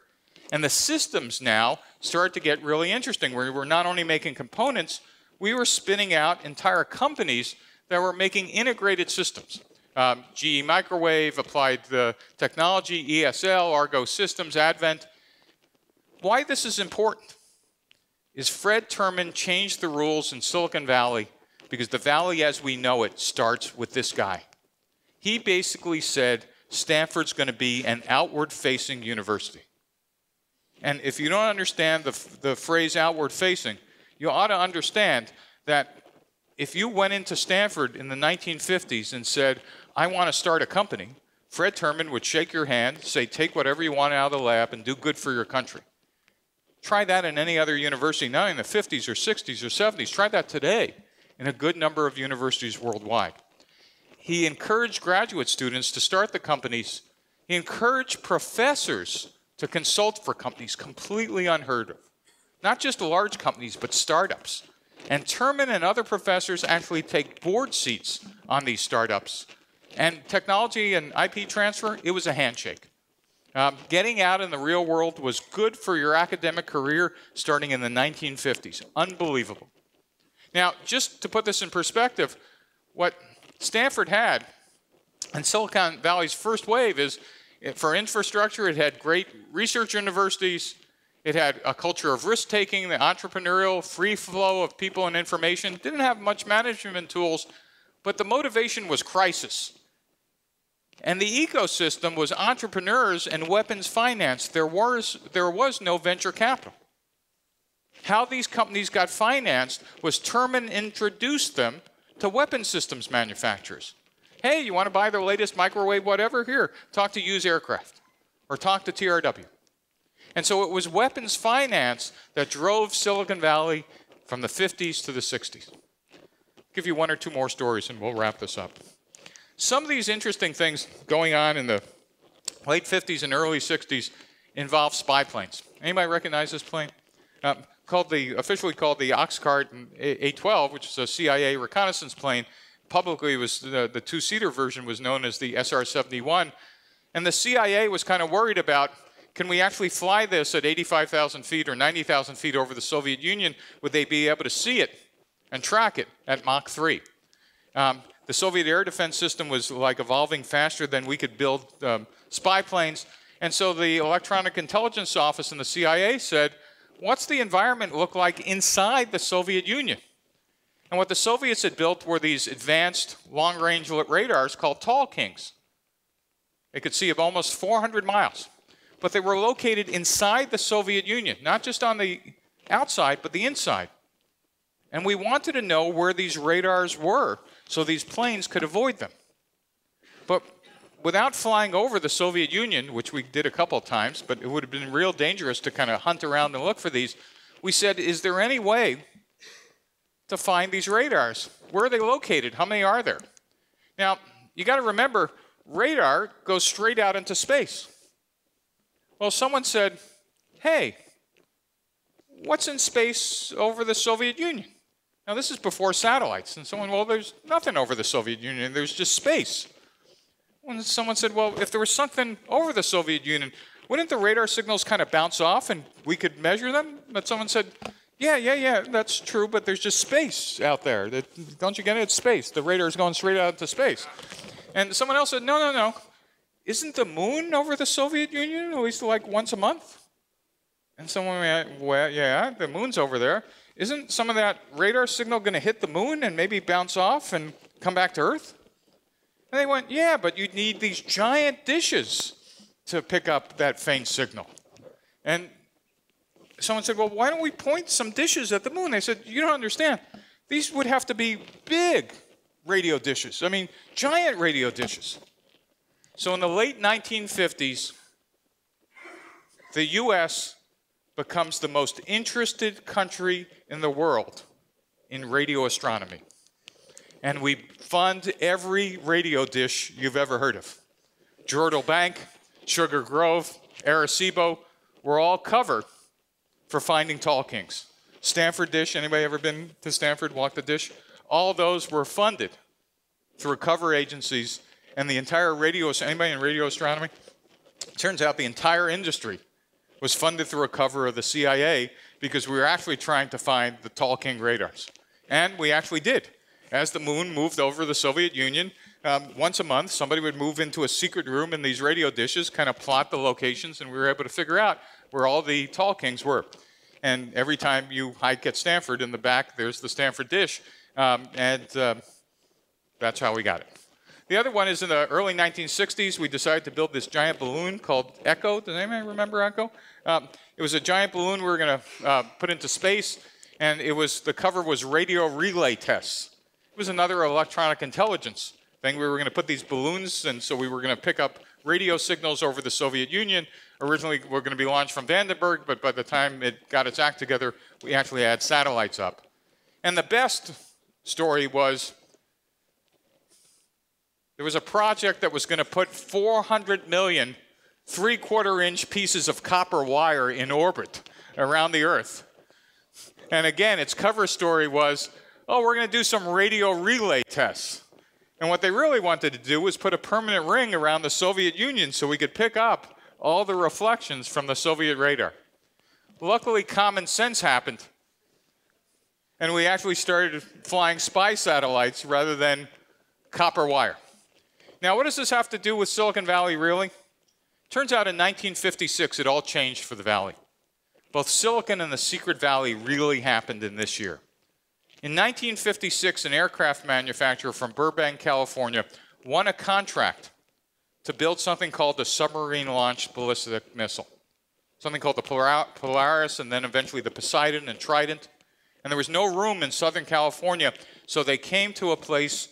And the systems now started to get really interesting. We were not only making components, we were spinning out entire companies that were making integrated systems. Um, GE Microwave, Applied the Technology, ESL, Argo Systems, Advent. Why this is important is Fred Terman changed the rules in Silicon Valley because the valley as we know it starts with this guy. He basically said Stanford's going to be an outward facing university. And if you don't understand the, the phrase outward facing, you ought to understand that if you went into Stanford in the 1950s and said, I want to start a company, Fred Terman would shake your hand, say, take whatever you want out of the lab and do good for your country. Try that in any other university, not in the 50s or 60s or 70s. Try that today in a good number of universities worldwide. He encouraged graduate students to start the companies. He encouraged professors to consult for companies completely unheard of. Not just large companies, but startups. And Terman and other professors actually take board seats on these startups. And technology and IP transfer, it was a handshake. Um, getting out in the real world was good for your academic career starting in the 1950s. Unbelievable. Now, just to put this in perspective, what Stanford had and Silicon Valley's first wave is for infrastructure, it had great research universities, it had a culture of risk taking, the entrepreneurial free flow of people and information. Didn't have much management tools, but the motivation was crisis. And the ecosystem was entrepreneurs and weapons finance. There was, there was no venture capital. How these companies got financed was Terman introduced them to weapon systems manufacturers. Hey, you want to buy the latest microwave, whatever? Here, talk to Hughes Aircraft or talk to TRW. And so it was weapons finance that drove Silicon Valley from the 50s to the 60s. I'll give you one or two more stories and we'll wrap this up. Some of these interesting things going on in the late 50s and early 60s involve spy planes. Anybody recognize this plane? Um, called the officially called the Oxcart A-12, which is a CIA reconnaissance plane. Publicly, was the, the two-seater version was known as the SR-71, and the CIA was kind of worried about can we actually fly this at 85,000 feet or 90,000 feet over the Soviet Union? Would they be able to see it and track it at Mach 3? Um, the Soviet air defense system was like evolving faster than we could build um, spy planes. And so the Electronic Intelligence Office in the CIA said, what's the environment look like inside the Soviet Union? And what the Soviets had built were these advanced long range radars called Tall Kings. They could see of almost 400 miles but they were located inside the Soviet Union, not just on the outside, but the inside. And we wanted to know where these radars were so these planes could avoid them. But without flying over the Soviet Union, which we did a couple times, but it would have been real dangerous to kind of hunt around and look for these, we said, is there any way to find these radars? Where are they located? How many are there? Now, you got to remember, radar goes straight out into space. Well, someone said, hey, what's in space over the Soviet Union? Now, this is before satellites. And someone, well, there's nothing over the Soviet Union, there's just space. When someone said, well, if there was something over the Soviet Union, wouldn't the radar signals kind of bounce off and we could measure them? But someone said, yeah, yeah, yeah, that's true, but there's just space out there. Don't you get it? It's space. The radar is going straight out into space. And someone else said, no, no, no isn't the moon over the Soviet Union at least like once a month? And someone went, well, yeah, the moon's over there. Isn't some of that radar signal going to hit the moon and maybe bounce off and come back to Earth? And they went, yeah, but you'd need these giant dishes to pick up that faint signal. And someone said, well, why don't we point some dishes at the moon? They said, you don't understand. These would have to be big radio dishes. I mean, giant radio dishes. So in the late 1950s, the US becomes the most interested country in the world in radio astronomy. And we fund every radio dish you've ever heard of. Jodrell Bank, Sugar Grove, Arecibo were all covered for finding tall kings. Stanford dish, anybody ever been to Stanford, walked the dish? All those were funded through cover agencies and the entire radio, anybody in radio astronomy? Turns out the entire industry was funded through a cover of the CIA because we were actually trying to find the tall king radars. And we actually did. As the moon moved over the Soviet Union, um, once a month, somebody would move into a secret room in these radio dishes, kind of plot the locations, and we were able to figure out where all the tall kings were. And every time you hike at Stanford, in the back, there's the Stanford dish. Um, and uh, that's how we got it. The other one is in the early 1960s, we decided to build this giant balloon called Echo. Does anybody remember Echo? Um, it was a giant balloon we were going to uh, put into space, and it was the cover was radio relay tests. It was another electronic intelligence thing. We were going to put these balloons, and so we were going to pick up radio signals over the Soviet Union. Originally, we were going to be launched from Vandenberg, but by the time it got its act together, we actually had satellites up. And the best story was there was a project that was going to put 400 million three quarter inch pieces of copper wire in orbit around the Earth. And again, its cover story was oh, we're going to do some radio relay tests. And what they really wanted to do was put a permanent ring around the Soviet Union so we could pick up all the reflections from the Soviet radar. Luckily, common sense happened. And we actually started flying spy satellites rather than copper wire. Now, what does this have to do with Silicon Valley, really? Turns out in 1956, it all changed for the Valley. Both Silicon and the Secret Valley really happened in this year. In 1956, an aircraft manufacturer from Burbank, California, won a contract to build something called the Submarine Launched Ballistic Missile. Something called the Polaris, and then eventually the Poseidon and Trident. And there was no room in Southern California, so they came to a place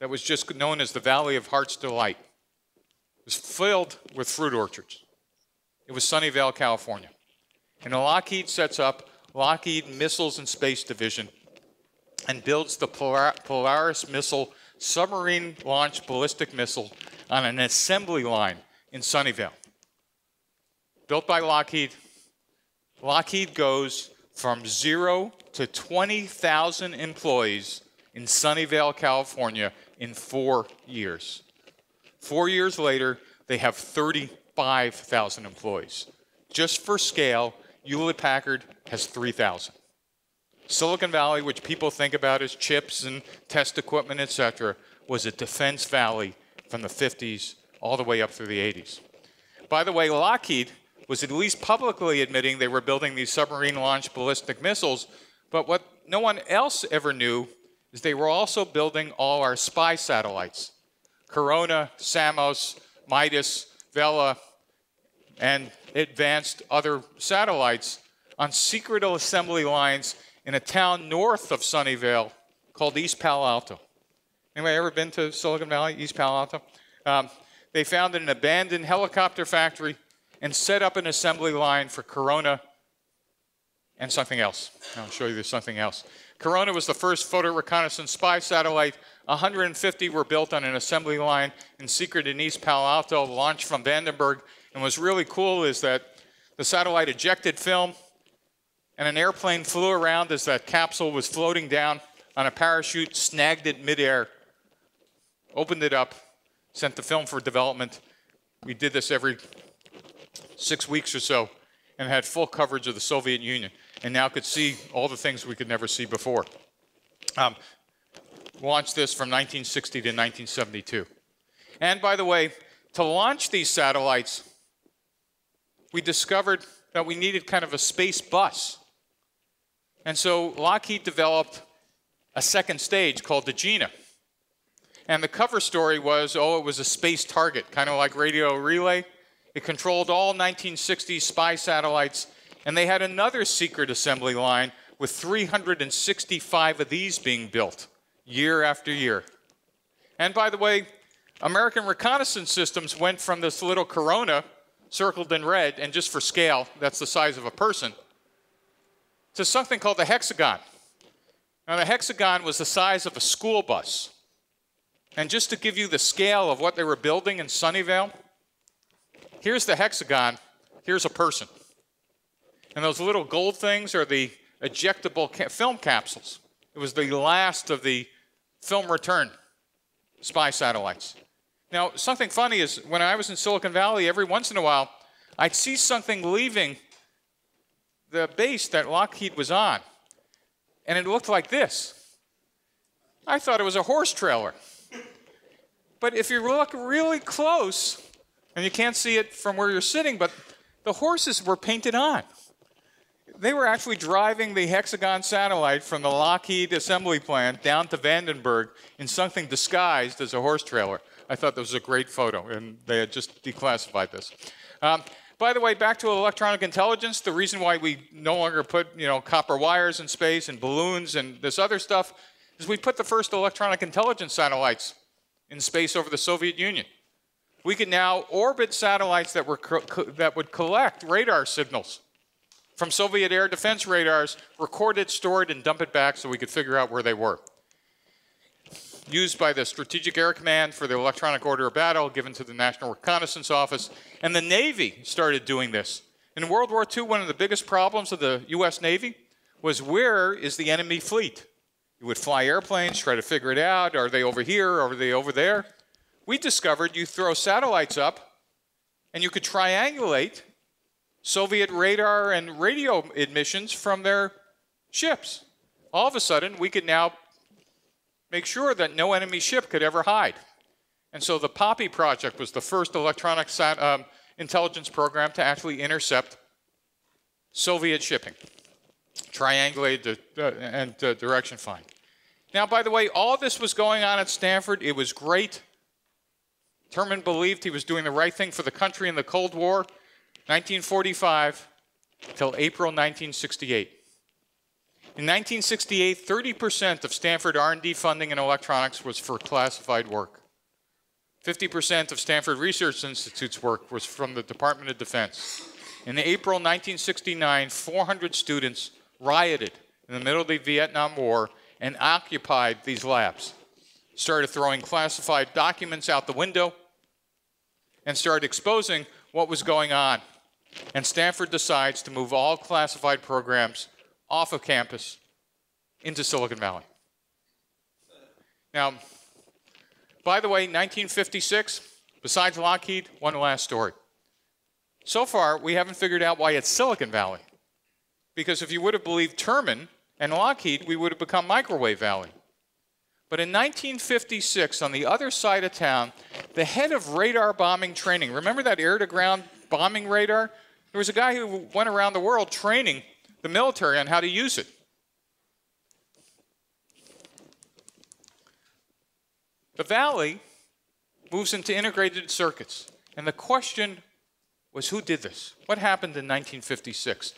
that was just known as the Valley of Heart's Delight. Was filled with fruit orchards. It was Sunnyvale, California. And Lockheed sets up Lockheed Missiles and Space Division and builds the Polaris missile submarine launched ballistic missile on an assembly line in Sunnyvale. Built by Lockheed. Lockheed goes from zero to 20,000 employees in Sunnyvale, California in four years. Four years later, they have 35,000 employees. Just for scale, Hewlett Packard has 3,000. Silicon Valley, which people think about as chips and test equipment, etc., was a defense valley from the 50s all the way up through the 80s. By the way, Lockheed was at least publicly admitting they were building these submarine launched ballistic missiles, but what no one else ever knew is they were also building all our spy satellites Corona, Samos, Midas, Vela, and advanced other satellites on secret assembly lines in a town north of Sunnyvale called East Palo Alto. Anybody ever been to Silicon Valley, East Palo Alto? Um, they found an abandoned helicopter factory and set up an assembly line for Corona and something else. I'll show you there's something else. Corona was the first photo reconnaissance spy satellite. 150 were built on an assembly line in secret in East Palo Alto, launched from Vandenberg. And what's really cool is that the satellite ejected film, and an airplane flew around as that capsule was floating down on a parachute, snagged it midair, opened it up, sent the film for development. We did this every six weeks or so and had full coverage of the Soviet Union and now could see all the things we could never see before. Um, launched this from 1960 to 1972. And by the way, to launch these satellites, we discovered that we needed kind of a space bus. And so Lockheed developed a second stage called the Agena. And the cover story was oh, it was a space target, kind of like radio relay. It controlled all 1960s spy satellites and they had another secret assembly line with 365 of these being built year after year. And by the way, American reconnaissance systems went from this little corona circled in red, and just for scale, that's the size of a person, to something called the hexagon. Now, the hexagon was the size of a school bus. And just to give you the scale of what they were building in Sunnyvale, here's the hexagon, here's a person. And those little gold things are the ejectable ca- film capsules. It was the last of the film return spy satellites. Now, something funny is when I was in Silicon Valley, every once in a while, I'd see something leaving the base that Lockheed was on, and it looked like this. I thought it was a horse trailer. But if you look really close, and you can't see it from where you're sitting, but the horses were painted on they were actually driving the Hexagon satellite from the Lockheed assembly plant down to Vandenberg in something disguised as a horse trailer. I thought this was a great photo, and they had just declassified this. Um, by the way, back to electronic intelligence, the reason why we no longer put you know copper wires in space and balloons and this other stuff is we put the first electronic intelligence satellites in space over the Soviet Union. We can now orbit satellites that, were that would collect radar signals from Soviet air defense radars, record it, store it, and dump it back so we could figure out where they were. Used by the Strategic Air Command for the electronic order of battle given to the National Reconnaissance Office, and the Navy started doing this. In World War II, one of the biggest problems of the U.S. Navy was where is the enemy fleet? You would fly airplanes, try to figure it out. Are they over here? Are they over there? We discovered you throw satellites up and you could triangulate Soviet radar and radio emissions from their ships. All of a sudden, we could now make sure that no enemy ship could ever hide. And so the Poppy project was the first electronic um, intelligence program to actually intercept Soviet shipping, triangulate uh, and uh, direction find. Now, by the way, all this was going on at Stanford. It was great. Terman believed he was doing the right thing for the country in the Cold War. 1945 till April 1968. In 1968, 30% of Stanford R&D funding in electronics was for classified work. 50% of Stanford Research Institute's work was from the Department of Defense. In April 1969, 400 students rioted in the middle of the Vietnam War and occupied these labs. started throwing classified documents out the window, and started exposing what was going on. And Stanford decides to move all classified programs off of campus into Silicon Valley. Now, by the way, 1956, besides Lockheed, one last story. So far, we haven't figured out why it's Silicon Valley. Because if you would have believed Terman and Lockheed, we would have become Microwave Valley. But in 1956, on the other side of town, the head of radar bombing training, remember that air to ground bombing radar? There was a guy who went around the world training the military on how to use it. The Valley moves into integrated circuits. And the question was who did this? What happened in 1956?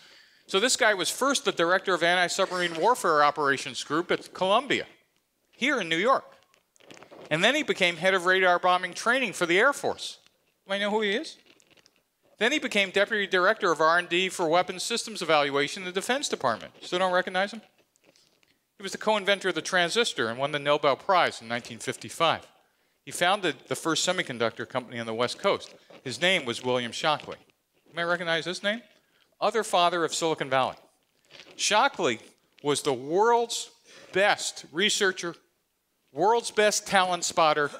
So this guy was first the director of anti-submarine warfare operations group at Columbia, here in New York. And then he became head of radar bombing training for the Air Force. Do I know who he is? Then he became deputy director of R&D for weapons systems evaluation in the Defense Department. Still don't recognize him? He was the co-inventor of the transistor and won the Nobel Prize in 1955. He founded the first semiconductor company on the West Coast. His name was William Shockley. You may recognize this name? Other father of Silicon Valley. Shockley was the world's best researcher, world's best talent spotter,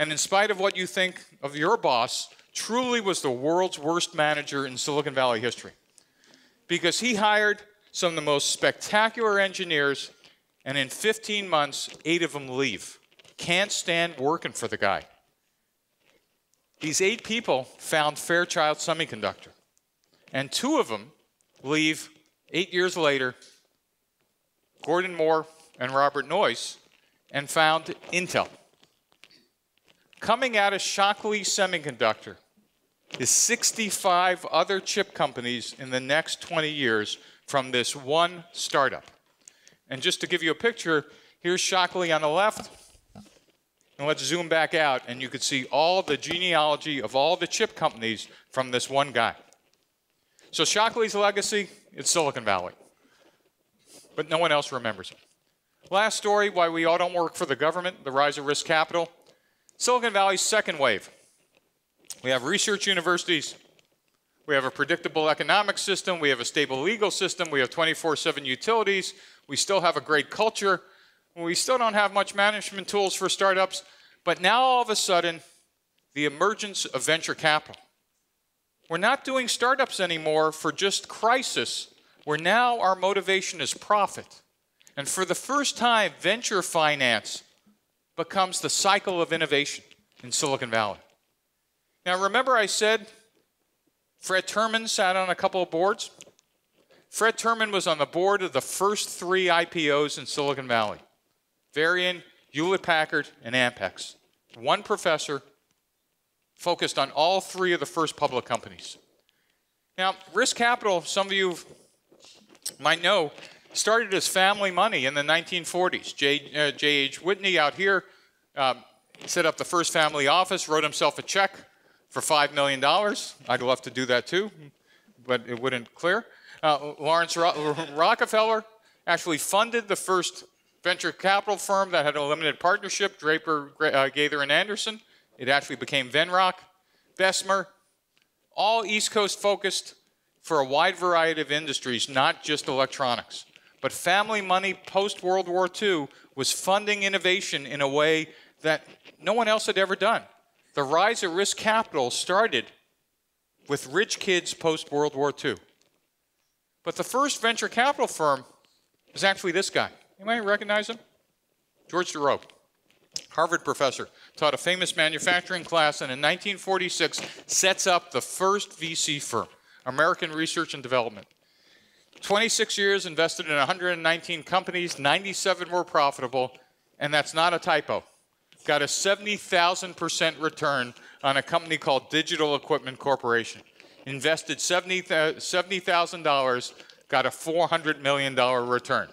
and in spite of what you think of your boss, truly was the world's worst manager in Silicon Valley history. Because he hired some of the most spectacular engineers, and in 15 months, eight of them leave. Can't stand working for the guy. These eight people found Fairchild Semiconductor, and two of them leave eight years later, Gordon Moore and Robert Noyce, and found Intel. Coming out of Shockley Semiconductor is 65 other chip companies in the next 20 years from this one startup. And just to give you a picture, here's Shockley on the left. And let's zoom back out, and you can see all the genealogy of all the chip companies from this one guy. So Shockley's legacy, it's Silicon Valley. But no one else remembers it. Last story why we all don't work for the government, the rise of risk capital. Silicon Valley's second wave. We have research universities. We have a predictable economic system. We have a stable legal system. We have 24 7 utilities. We still have a great culture. We still don't have much management tools for startups. But now all of a sudden, the emergence of venture capital. We're not doing startups anymore for just crisis, where now our motivation is profit. And for the first time, venture finance becomes the cycle of innovation in Silicon Valley. Now, remember I said Fred Terman sat on a couple of boards? Fred Terman was on the board of the first three IPOs in Silicon Valley Varian, Hewlett Packard, and Ampex. One professor focused on all three of the first public companies. Now, risk capital, some of you might know, started as family money in the 1940s. J.H. Uh, Whitney out here um, set up the first family office, wrote himself a check for $5 million. I'd love to do that too, but it wouldn't clear. Uh, Laurance Ro- Rockefeller actually funded the first venture capital firm that had a limited partnership, Draper, uh, Gaither, and Anderson. It actually became Venrock, Bessemer, all East Coast focused for a wide variety of industries, not just electronics. But family money post World War II was funding innovation in a way that no one else had ever done. The rise of risk capital started with rich kids post World War II. But the first venture capital firm was actually this guy. You might recognize him? George Doriot. Harvard professor, taught a famous manufacturing class, and in 1946 sets up the first VC firm, American Research and Development. 26 years invested in 119 companies, 97 were profitable, and that's not a typo. Got a 70,000% return on a company called Digital Equipment Corporation. Invested $70,000, got a $400 million return.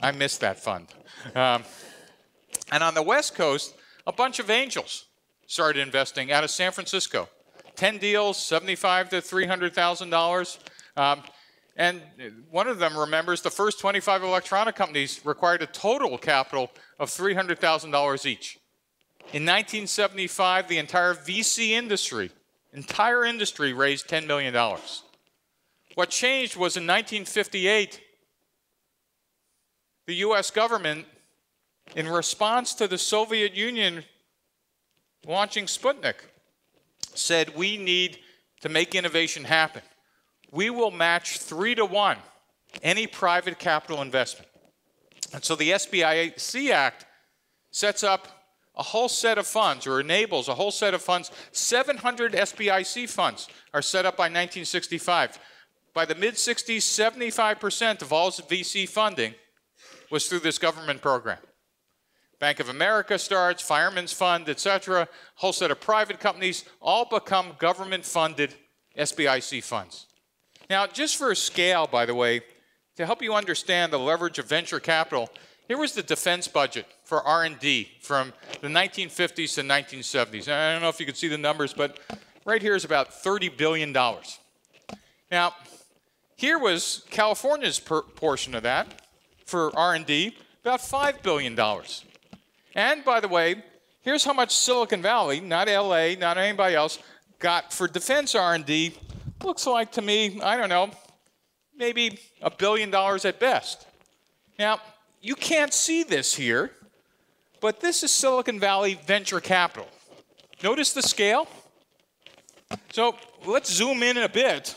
I missed that fund. Um, and on the West Coast, a bunch of angels started investing out of San Francisco. 10 deals, 75 to $300,000. Um, And uh, one of them remembers the first 25 electronic companies required a total capital of $300,000 each. In 1975, the entire VC industry, entire industry raised $10 million. What changed was in 1958, the US government, in response to the Soviet Union launching Sputnik, said we need to make innovation happen. We will match three to one any private capital investment. And so the SBIC Act sets up a whole set of funds or enables a whole set of funds. 700 SBIC funds are set up by 1965. By the mid 60s, 75% of all VC funding was through this government program. Bank of America starts, Fireman's Fund, etc., whole set of private companies all become government funded SBIC funds. Now, just for a scale, by the way, to help you understand the leverage of venture capital, here was the defense budget for R&D from the 1950s to 1970s. I don't know if you can see the numbers, but right here is about $30 billion. Now, here was California's portion of that for R&D, about $5 billion. And by the way, here's how much Silicon Valley, not LA, not anybody else, got for defense R&D. Looks like to me, I don't know, maybe a billion dollars at best. Now, you can't see this here, but this is Silicon Valley venture capital. Notice the scale? So let's zoom in a bit.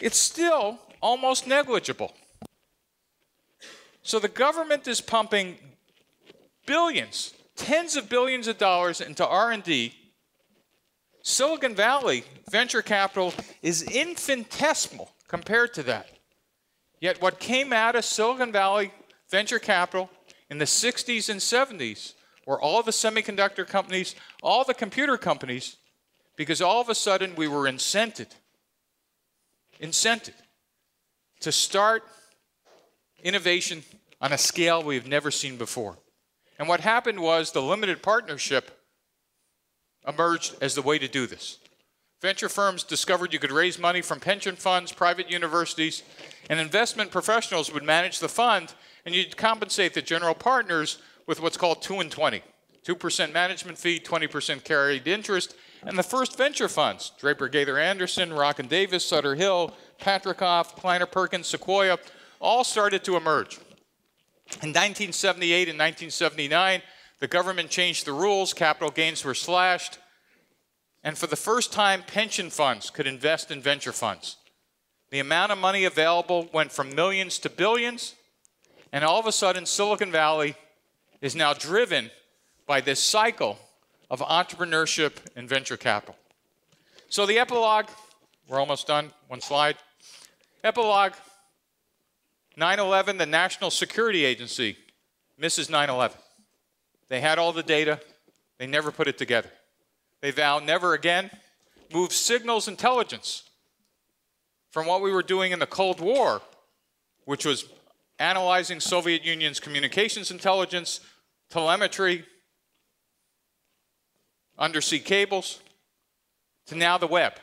It's still almost negligible. So the government is pumping billions, tens of billions of dollars into R&D. Silicon Valley venture capital is infinitesimal compared to that. Yet what came out of Silicon Valley venture capital in the 60s and 70s were all the semiconductor companies, all the computer companies, because all of a sudden we were incented, incented to start innovation on a scale we've never seen before. And what happened was the limited partnership emerged as the way to do this. Venture firms discovered you could raise money from pension funds, private universities, and investment professionals would manage the fund, and you'd compensate the general partners with what's called 2 and 20. 2% management fee, 20% carried interest, and the first venture funds, Draper Gaither Anderson, Rock and Davis, Sutter Hill, Patricof, Kleiner Perkins, Sequoia, all started to emerge. In 1978 and 1979, the government changed the rules, capital gains were slashed, and for the first time, pension funds could invest in venture funds. The amount of money available went from millions to billions, and all of a sudden, Silicon Valley is now driven by this cycle of entrepreneurship and venture capital. So, the epilogue, we're almost done, one slide. Epilogue 9 11, the National Security Agency misses 9 11. They had all the data, they never put it together. They vow never again move signals intelligence from what we were doing in the Cold War, which was analyzing Soviet Union's communications intelligence, telemetry, undersea cables, to now the web.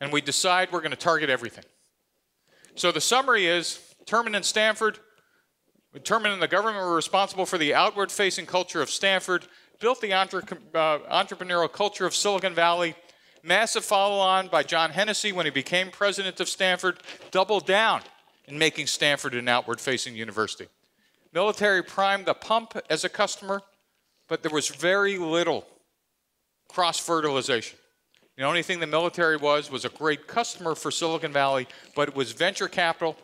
And we decide we're going to target everything. So the summary is Terman and Stanford, And the government were responsible for the outward facing culture of Stanford, built the entre- uh, entrepreneurial culture of Silicon Valley. Massive follow on by John Hennessy when he became president of Stanford, doubled down in making Stanford an outward facing university. Military primed the pump as a customer, but there was very little cross fertilization. The only thing the military was was a great customer for Silicon Valley, but it was venture capital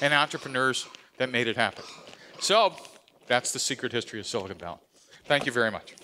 and entrepreneurs that made it happen. So that's the secret history of Silicon Valley. Thank you very much.